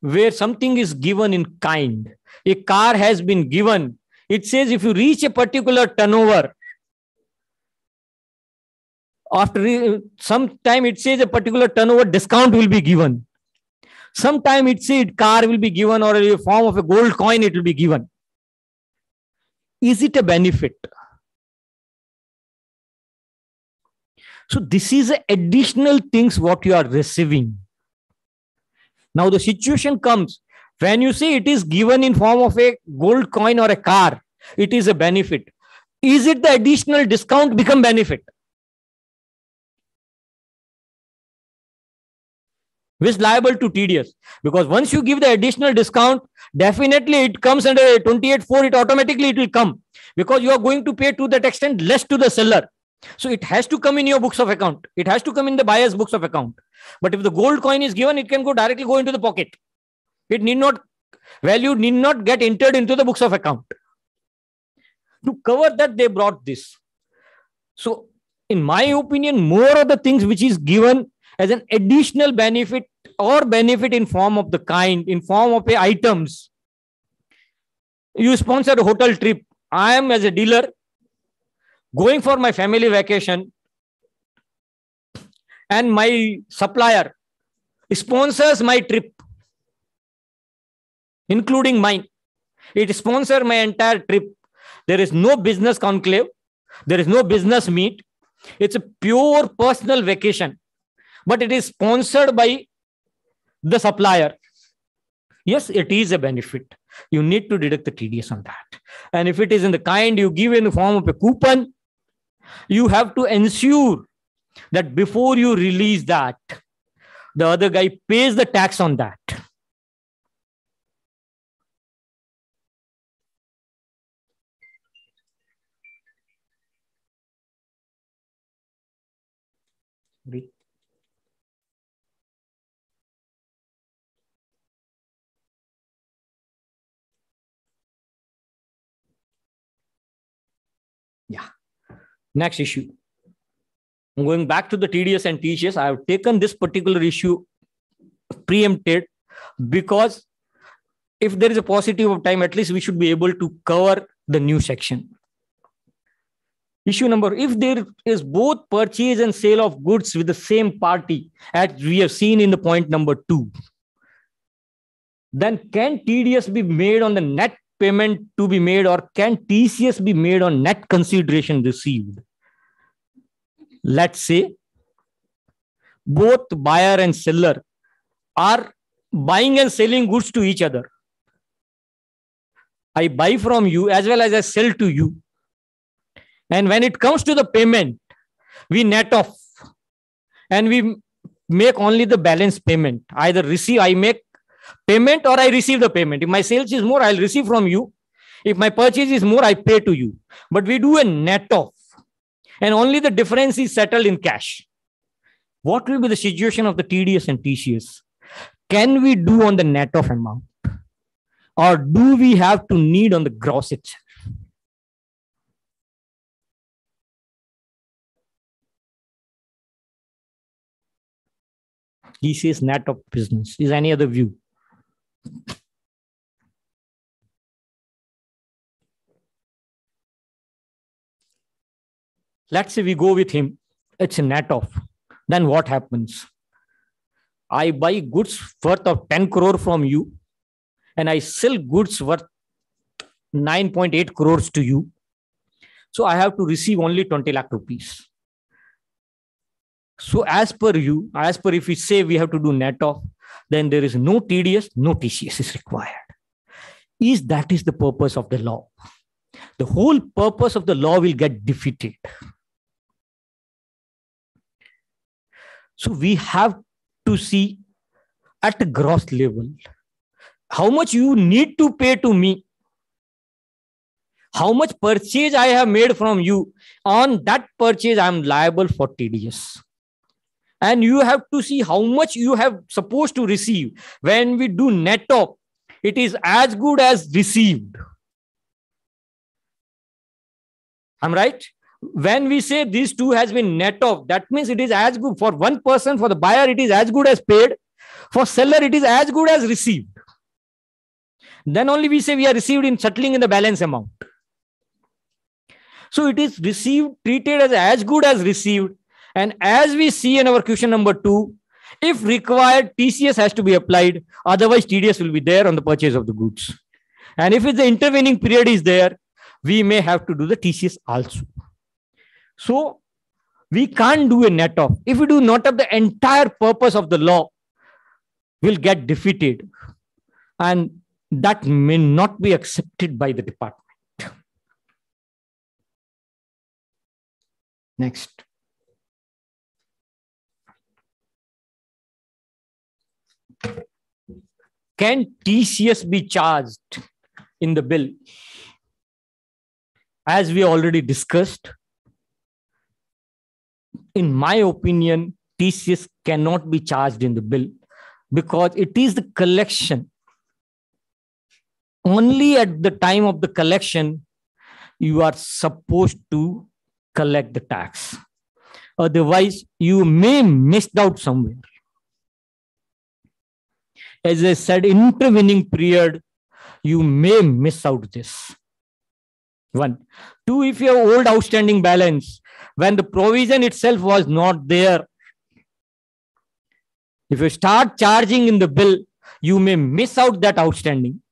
where something is given in kind. A car has been given. It says if you reach a particular turnover after some time it says a particular turnover discount will be given. Sometime it says car will be given or a form of a gold coin it will be given. Is it a benefit? So this is additional things what you are receiving now the situation comes. When you say it is given in form of a gold coin or a car it is a benefit. Is it the additional discount become benefit? Which liable to TDS because once you give the additional discount definitely it comes under 28.4 it automatically it will come. Because you are going to pay to that extent less to the seller so it has to come in your books of account. It has to come in the buyer's books of account. But if the gold coin is given it can go directly go into the pocket. It need not value need not get entered into the books of account. To cover that they brought this. So in my opinion more of the things which is given as an additional benefit or benefit in form of the kind in form of a items. You sponsor a hotel trip. I am as a dealer going for my family vacation and my supplier sponsors my trip including mine. It sponsors my entire trip. There is no business conclave. There is no business meet. It's a pure personal vacation but it is sponsored by the supplier. Yes, it is a benefit. You need to deduct the TDS on that. And if it is in the kind you give in the form of a coupon, you have to ensure that before you release that, the other guy pays the tax on that. Read. Next issue. I'm going back to the TDS and TCS. I have taken this particular issue preempted because if there is a positive of time, at least we should be able to cover the new section. Issue number if there is both purchase and sale of goods with the same party, as we have seen in the point number two, then can TDS be made on the net payment to be made, or can TCS be made on net consideration received? Let's say both buyer and seller are buying and selling goods to each other. I buy from you as well as I sell to you. And when it comes to the payment, we net off and we make only the balance payment. Either receive, I make payment or I receive the payment. If my sales is more, I'll receive from you. If my purchase is more, I pay to you. But we do a net off and only the difference is settled in cash. What will be the situation of the TDS and TCS? Can we do on the net off amount? Or do we have to need on the gross itself? TCS net of business. Is any other view? Let's say we go with him. It's a net off. Then what happens? I buy goods worth of 10 crore from you and I sell goods worth 9.8 crores to you. So I have to receive only 20 lakh rupees. So as per you, as per if we say we have to do net off, then there is no TDS, no TCS is required. Is that is the purpose of the law? The whole purpose of the law will get defeated. So we have to see at the gross level how much you need to pay to me how much purchase i have made from you on that purchase i am liable for TDS and you have to see how much you have supposed to receive. When we do net off it is as good as received. I'm right? When we say these two has been net off that means it is as good for one person for the buyer it is as good as paid. For seller it is as good as received. Then only we say we are received in settling in the balance amount. So it is received treated as as good as received and as we see in our question number 2 if required TCS has to be applied otherwise TDS will be there on the purchase of the goods and if the intervening period is there we may have to do the TCS also so we can't do a net off. If we do not off, the entire purpose of the law will get defeated. And that may not be accepted by the department. Next. Can TCS be charged in the bill? As we already discussed, in my opinion, TCS cannot be charged in the bill because it is the collection. Only at the time of the collection, you are supposed to collect the tax. Otherwise, you may miss out somewhere. As I said, intervening period, you may miss out this. One. Two, if you have old outstanding balance, when the provision itself was not there, if you start charging in the bill, you may miss out that outstanding.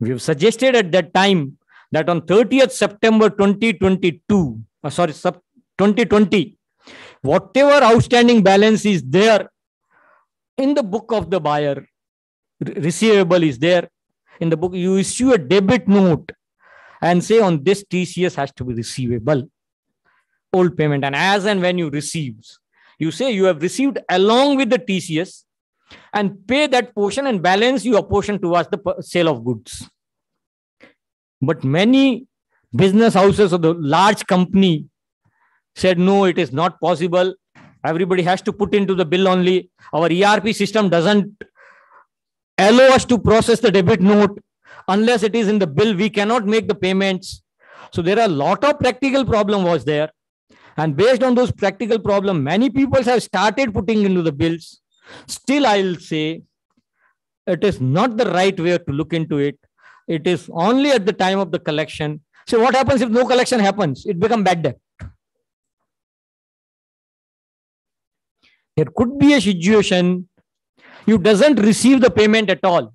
We have suggested at that time that on 30th September 2022, uh, sorry, 2020, whatever outstanding balance is there in the book of the buyer, re- receivable is there in the book, you issue a debit note and say on this TCS has to be receivable, old payment. And as and when you receives, you say you have received along with the TCS and pay that portion and balance you apportion towards the sale of goods. But many business houses or the large company said, no, it is not possible. Everybody has to put into the bill only. Our ERP system doesn't allow us to process the debit note unless it is in the bill. We cannot make the payments. So there are a lot of practical problem was there. And based on those practical problem, many people have started putting into the bills. Still, I'll say it is not the right way to look into it. It is only at the time of the collection. So what happens if no collection happens? It become bad debt. There could be a situation you doesn't receive the payment at all.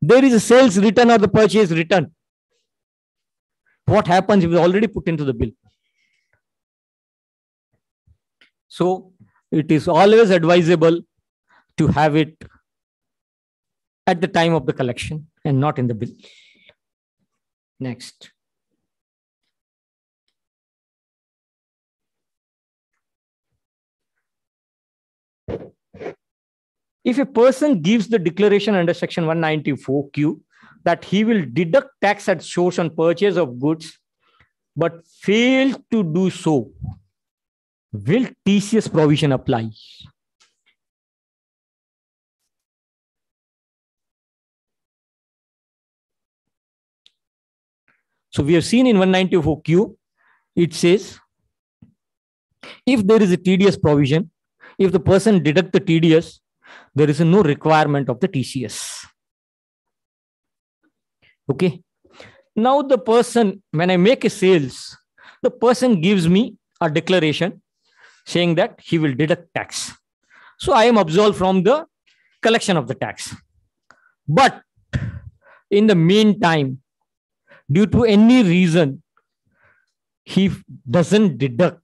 There is a sales return or the purchase return. What happens if already put into the bill? So it is always advisable to have it at the time of the collection and not in the bill. Next. If a person gives the declaration under section 194Q that he will deduct tax at source on purchase of goods, but fails to do so, will TCS provision apply? So we have seen in 194Q, it says, if there is a TDS provision, if the person deduct the TDS, there is no requirement of the TCS. Okay. Now the person, when I make a sales, the person gives me a declaration saying that he will deduct tax. So I am absolved from the collection of the tax. But in the meantime, due to any reason, he doesn't deduct,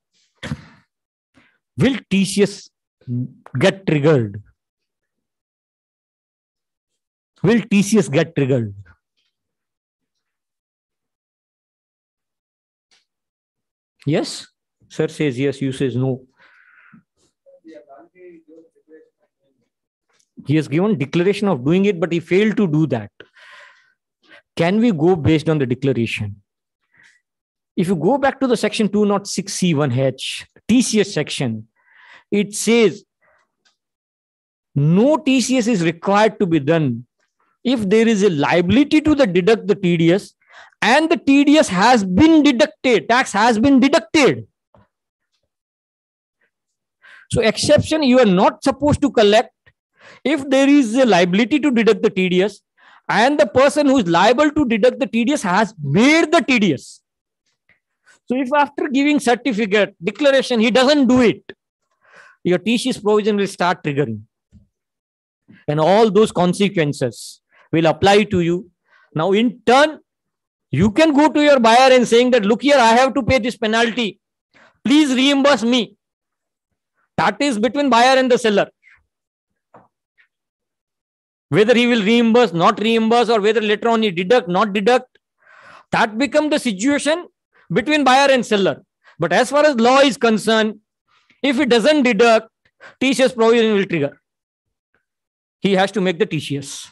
will TCS get triggered? Will TCS get triggered? Yes? Sir says yes, you says no. He has given declaration of doing it, but he failed to do that. Can we go based on the declaration? If you go back to the section 206C1H, TCS section, it says no TCS is required to be done if there is a liability to the deduct the TDS and the TDS has been deducted, tax has been deducted. So exception you are not supposed to collect if there is a liability to deduct the TDS and the person who is liable to deduct the TDS has made the TDS. So if after giving certificate, declaration, he doesn't do it, your TCS provision will start triggering. And all those consequences will apply to you. Now, in turn, you can go to your buyer and saying that, look here, I have to pay this penalty. Please reimburse me. That is between buyer and the seller. Whether he will reimburse, not reimburse, or whether later on he deduct, not deduct, that become the situation between buyer and seller. But as far as law is concerned, if it doesn't deduct, TCS provision will trigger. He has to make the TCS.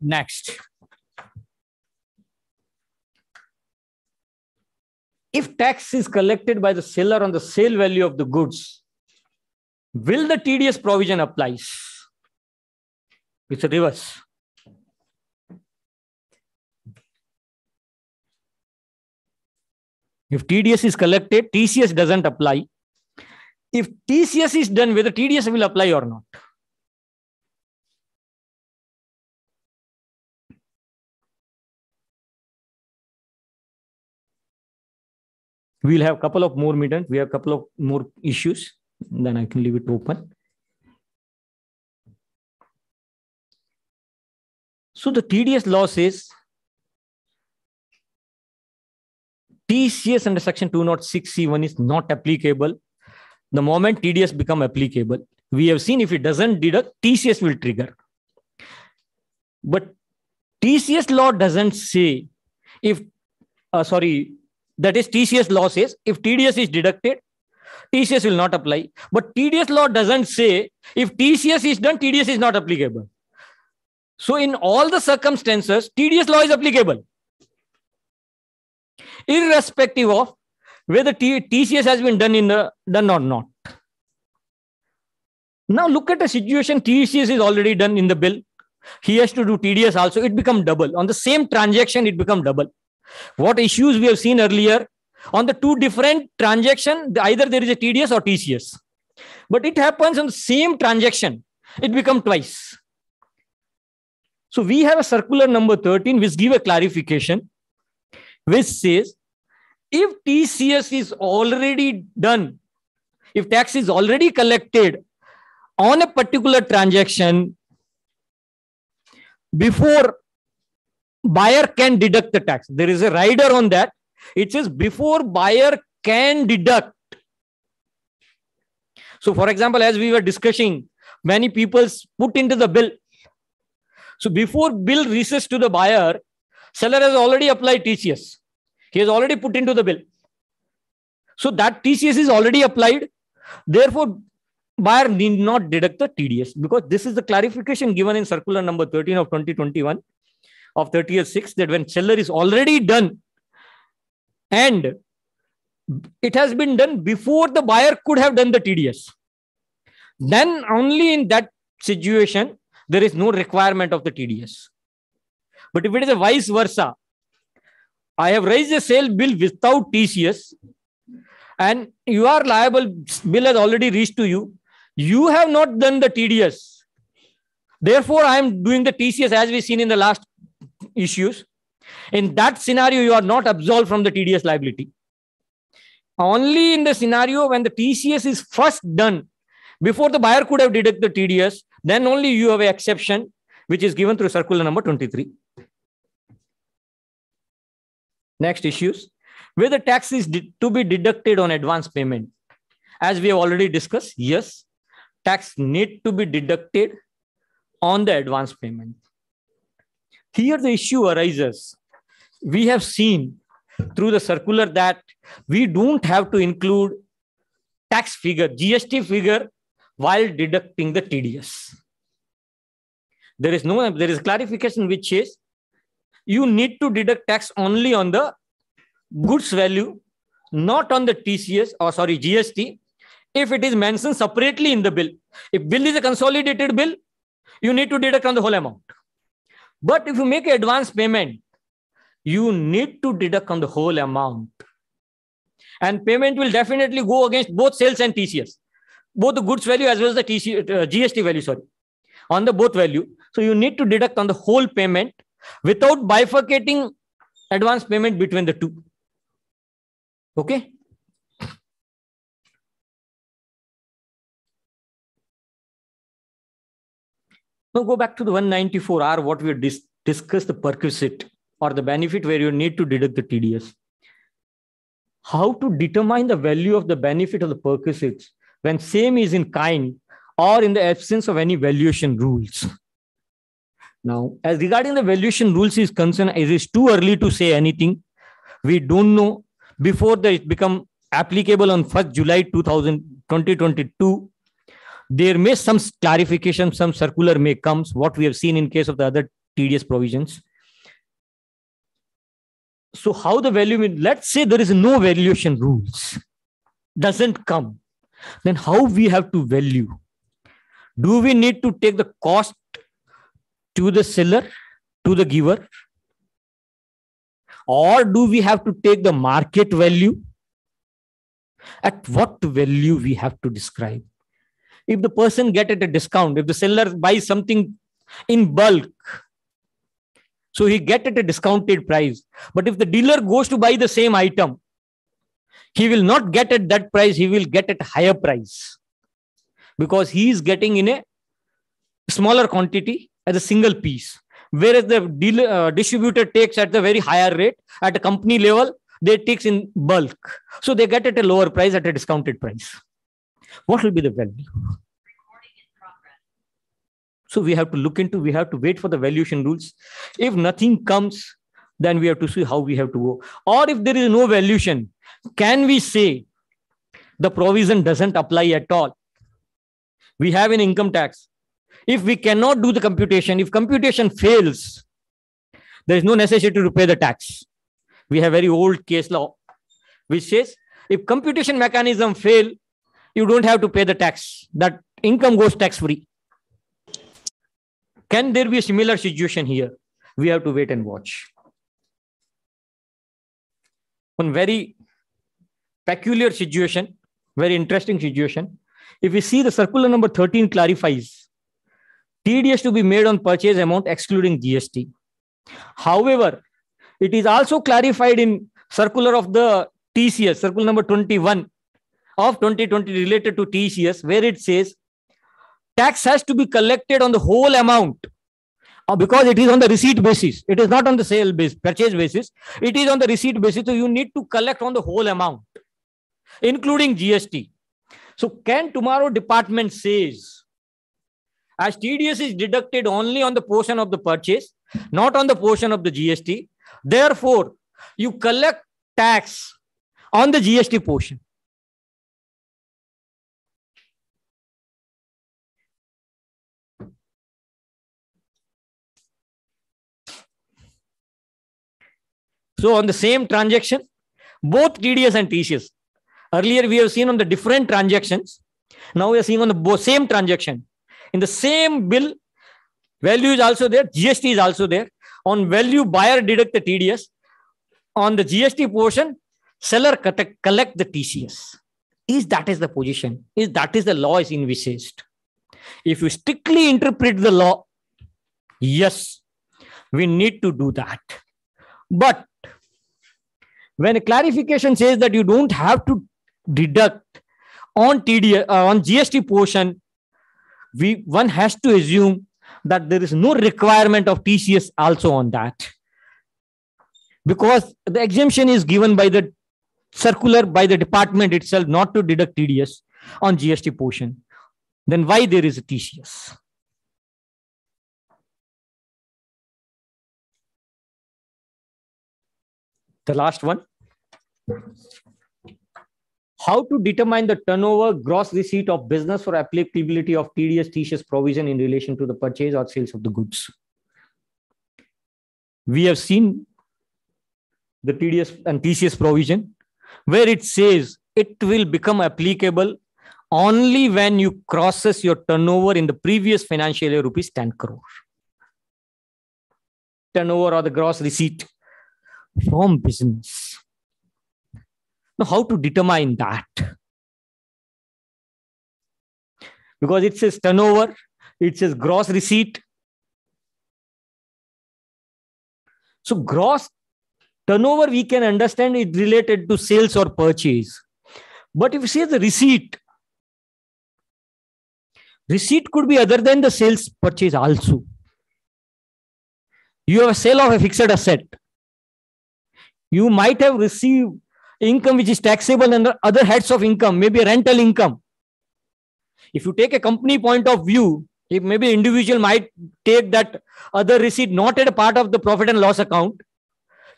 Next. If tax is collected by the seller on the sale value of the goods, will the TDS provision applies? It's a reverse. If TDS is collected, TCS doesn't apply. If TCS is done, whether TDS will apply or not. We'll have a couple of more meetings. We have a couple of more issues. Then I can leave it open. So the TDS law says TCS under section 206C1 is not applicable. The moment TDS become applicable, we have seen if it doesn't deduct, TCS will trigger. But TCS law doesn't say if, uh, sorry, that is TCS law says if TDS is deducted, TCS will not apply. But TDS law doesn't say if TCS is done, TDS is not applicable. So in all the circumstances, TDS law is applicable. Irrespective of whether T- TCS has been done in the done or not. Now look at a situation TCS is already done in the bill. He has to do TDS also. It become double. On the same transaction, it become double. What issues we have seen earlier on the two different transaction, either there is a TDS or TCS. But it happens on the same transaction. It become twice. So we have a circular number 13 which give a clarification which says if TCS is already done, if tax is already collected on a particular transaction before buyer can deduct the tax, there is a rider on that. It says before buyer can deduct. So, for example, as we were discussing, many people put into the bill. So, before bill reaches to the buyer, seller has already applied TCS. He has already put into the bill. So that TCS is already applied. Therefore, buyer need not deduct the TDS because this is the clarification given in circular number 13 of 2021 of 30th 6 that when seller is already done and it has been done before the buyer could have done the TDS, then only in that situation there is no requirement of the TDS. But if it is a vice versa, I have raised a sale bill without TCS, and you are liable, bill has already reached to you. You have not done the TDS. Therefore, I am doing the TCS as we seen in the last issues. In that scenario, you are not absolved from the TDS liability. Only in the scenario when the TCS is first done, before the buyer could have deducted the TDS, then only you have an exception, which is given through circular number 23. Next issues, whether tax is to be deducted on advance payment. As we have already discussed, yes, tax need to be deducted on the advance payment. Here the issue arises. We have seen through the circular that we don't have to include tax figure, GST figure while deducting the TDS. There is no, there is clarification which says you need to deduct tax only on the goods value, not on the TCS or sorry, GST, if it is mentioned separately in the bill. If bill is a consolidated bill, you need to deduct on the whole amount. But if you make an advance payment, you need to deduct on the whole amount. And payment will definitely go against both sales and TCS, both the goods value as well as the TC, uh, GST value, sorry, on the both value. So you need to deduct on the whole payment without bifurcating advance payment between the two. Okay. Now go back to the 194R, what we dis discussed the perquisite or the benefit where you need to deduct the TDS. How to determine the value of the benefit of the perquisites when same is in kind or in the absence of any valuation rules. Now, as regarding the valuation rules is concerned, it is too early to say anything. We don't know before the, it become applicable on 1st July 2000, 2022 there may some clarification, some circular may comes, what we have seen in case of the other TDS provisions. So how the value, let's say there is no valuation rules, doesn't come, then how we have to value? Do we need to take the cost to the seller, to the giver? Or do we have to take the market value? At what value we have to describe? if the person get at a discount if the seller buys something in bulk so he get at a discounted price but if the dealer goes to buy the same item he will not get at that price he will get at higher price because he is getting in a smaller quantity as a single piece whereas the dealer uh, distributor takes at the very higher rate at a company level they take in bulk. So they get at a lower price at a discounted price. What will be the value? So we have to look into, we have to wait for the valuation rules. If nothing comes, then we have to see how we have to go. Or if there is no valuation, can we say the provision doesn't apply at all? We have an income tax. If we cannot do the computation, if computation fails, there is no necessity to pay the tax. We have very old case law, which says if computation mechanism fail, you don't have to pay the tax. That income goes tax free. Can there be a similar situation here? We have to wait and watch. One very peculiar situation, very interesting situation. If we see the circular number 13 clarifies TDS to be made on purchase amount excluding GST. However, it is also clarified in circular of the TCS, circular number 21 of 2020 related to TCS, where it says tax has to be collected on the whole amount uh, because it is on the receipt basis. It is not on the sale base, purchase basis. It is on the receipt basis. So you need to collect on the whole amount, including GST. So can tomorrow department says, as TDS is deducted only on the portion of the purchase, not on the portion of the GST, therefore you collect tax on the GST portion. So on the same transaction, both TDS and TCS. Earlier we have seen on the different transactions. Now we are seeing on the same transaction. In the same bill, value is also there, GST is also there. On value, buyer deduct the TDS. On the GST portion, seller collect, the TCS. Is that is the position? Is that is the law is envisaged? If you strictly interpret the law, yes, we need to do that. But when a clarification says that you don't have to deduct on TD uh, on GST portion, we one has to assume that there is no requirement of TCS also on that because the exemption is given by the circular by the department itself not to deduct TDS on GST portion. Then why there is a TCS? The last one. How to determine the turnover gross receipt of business for applicability of TDS TCS provision in relation to the purchase or sales of the goods. We have seen the TDS and TCS provision where it says it will become applicable only when you crosses your turnover in the previous financial year rupees 10 crore. Turnover or the gross receipt from business. Now, how to determine that? Because it says turnover, it says gross receipt. So, gross turnover, we can understand it related to sales or purchase. But if you say the receipt, receipt could be other than the sales purchase also. You have a sale of a fixed asset. You might have received income which is taxable under other heads of income, maybe rental income. If you take a company point of view, if maybe individual might take that other receipt not at a part of the profit and loss account,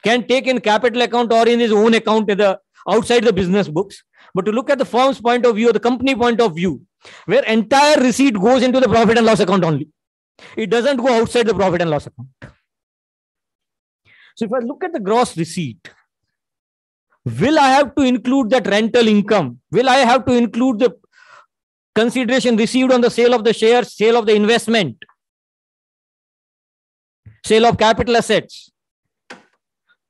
can take in capital account or in his own account the outside the business books. But to look at the firm's point of view, or the company point of view, where entire receipt goes into the profit and loss account only. It doesn't go outside the profit and loss account. So if I look at the gross receipt, will I have to include that rental income? Will I have to include the consideration received on the sale of the shares, sale of the investment, sale of capital assets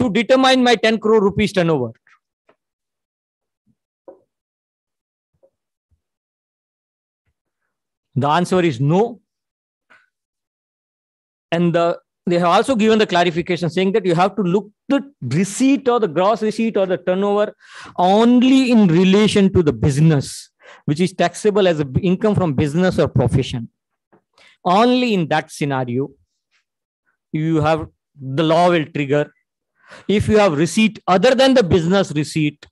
to determine my 10 crore rupees turnover? The answer is no. And the, they have also given the clarification saying that you have to look the receipt or the gross receipt or the turnover only in relation to the business, which is taxable as income from business or profession. Only in that scenario, you have the law will trigger if you have receipt other than the business receipt,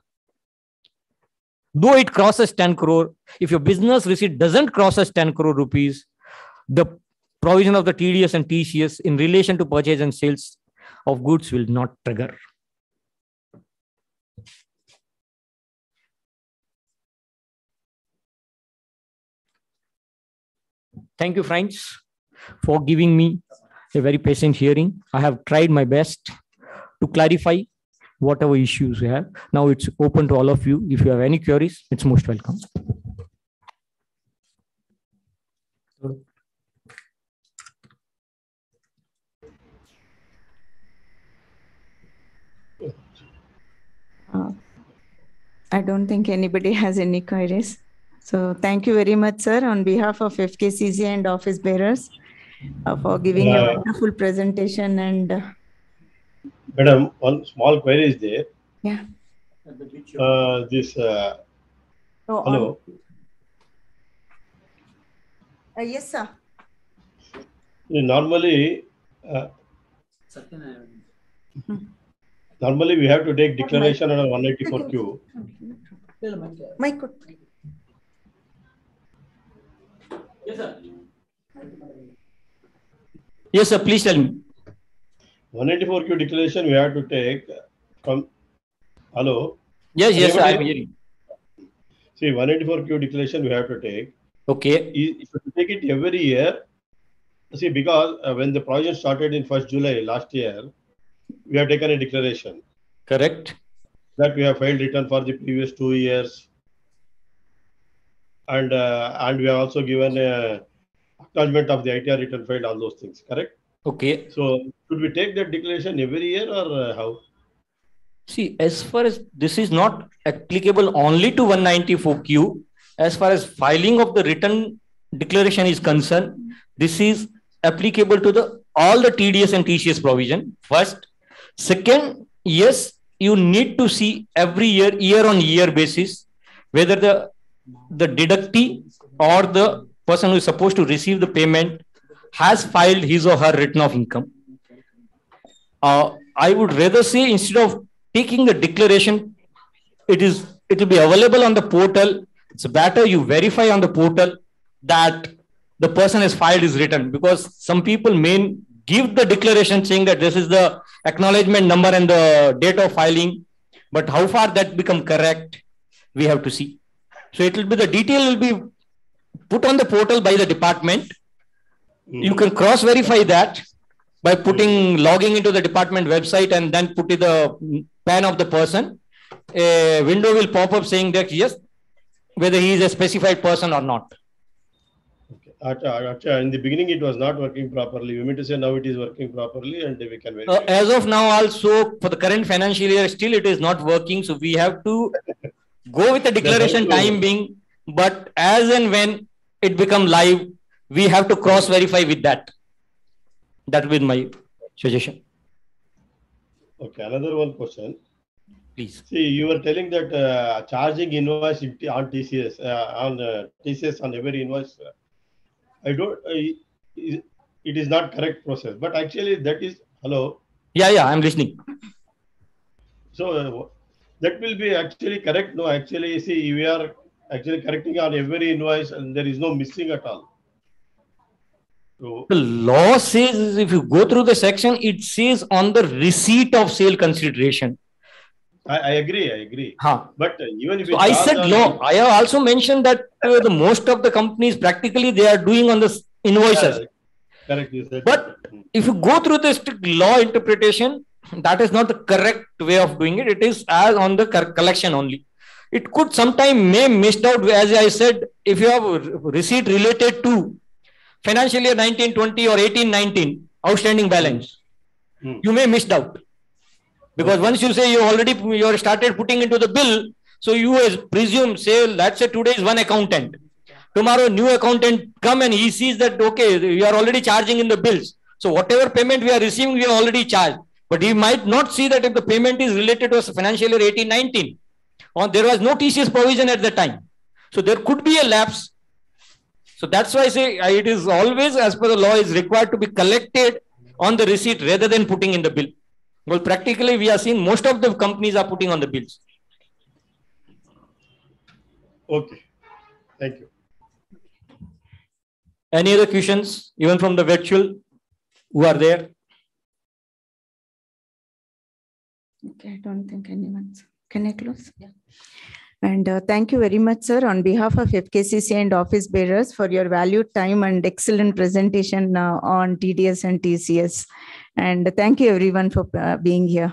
though it crosses 10 crore, if your business receipt doesn't crosses 10 crore rupees, the provision of the TDS and TCS in relation to purchase and sales of goods will not trigger. Thank you, friends, for giving me a very patient hearing. I have tried my best to clarify whatever issues you have. Now it's open to all of you. If you have any queries, it's most welcome. Uh, I don't think anybody (laughs) has any queries. So thank you very much, sir, on behalf of FKCCI and office bearers uh, for giving a Yeah. wonderful presentation and uh, Madam, one small query is there. Yeah. Uh, this, uh, oh, on- hello, Uh, yes, sir. normally, uh, normally we have to take declaration on one eighty-four Q. Mike. Yes, sir. Yes, sir. Please tell me. One eighty-four Q declaration we have to take from, hello, Yes, yes, sir. I'm hearing. see, one eighty-four Q declaration we have to take. Okay. I- If you take it every year, see, because uh, when the project started in first July last year, we have taken a declaration Correct. that we have filed return for the previous two years. And, uh, and we have also given a acknowledgement of the ITR return filed, all those things, correct? Okay. So should we take that declaration every year or uh, how? See, as far as this is not applicable only to 194Q, as far as filing of the written declaration is concerned, this is applicable to the all the TDS and TCS provision. First, second, yes, you need to see every year, year on year basis, whether the the deductee or the person who is supposed to receive the payment has filed his or her return of income. Uh, I would rather say instead of taking the declaration, it is it will be available on the portal. It's better you verify on the portal that the person has filed his return because some people may give the declaration saying that this is the acknowledgement number and the date of filing, but how far that become correct, we have to see. So it will be the detail will be put on the portal by the department. Hmm. You can cross verify that by putting hmm. logging into the department website and then put in the PAN of the person. A window will pop up saying that yes, whether he is a specified person or not. Okay. Acha, acha, in the beginning, it was not working properly. You mean to say now it is working properly and we can verify. Uh, as of now, also for the current financial year, still it is not working. So we have to go with the declaration time being, but as and when it become live, we have to cross verify with that. That will be my suggestion. Okay, another one question. Please. See, you were telling that uh, charging invoice on TCS, uh, on uh, TCS on every invoice. I don't, I- it is not correct process, but actually that is, hello. Yeah, yeah, I'm listening. So uh, that will be actually correct. No, actually, see, we are actually correcting on every invoice and there is no missing at all. So, The law says if you go through the section, it says on the receipt of sale consideration. I, I agree, I agree. Huh. But uh, even if So I said no. I have also mentioned that uh, the most of the companies practically they are doing on the invoices. Yeah, Correct, you said. But if you go through the strict law interpretation, that is not the correct way of doing it. It is as on the collection only. It could sometime may missed out, as I said, if you have a receipt related to financial year 1920 or 1819 outstanding balance, Hmm. you may missed out. Because once you say you already you are started putting into the bill, so you as presume say let's say today is one accountant. Tomorrow new accountant come and he sees that okay you are already charging in the bills. So whatever payment we are receiving we are already charged. But he might not see that if the payment is related to financial year 1819 or there was no TCS provision at the time. So there could be a lapse. So that's why I say uh, it is always as per the law is required to be collected on the receipt rather than putting in the bill. Well, practically, we are seeing most of the companies are putting on the bills. Okay. Thank you. Any other questions, even from the virtual who are there? Okay, I don't think anyone's. Can I close? Yeah. And uh, thank you very much, sir, on behalf of FKCCI and office bearers for your valued time and excellent presentation uh, on TDS and TCS. And thank you everyone for uh, being here.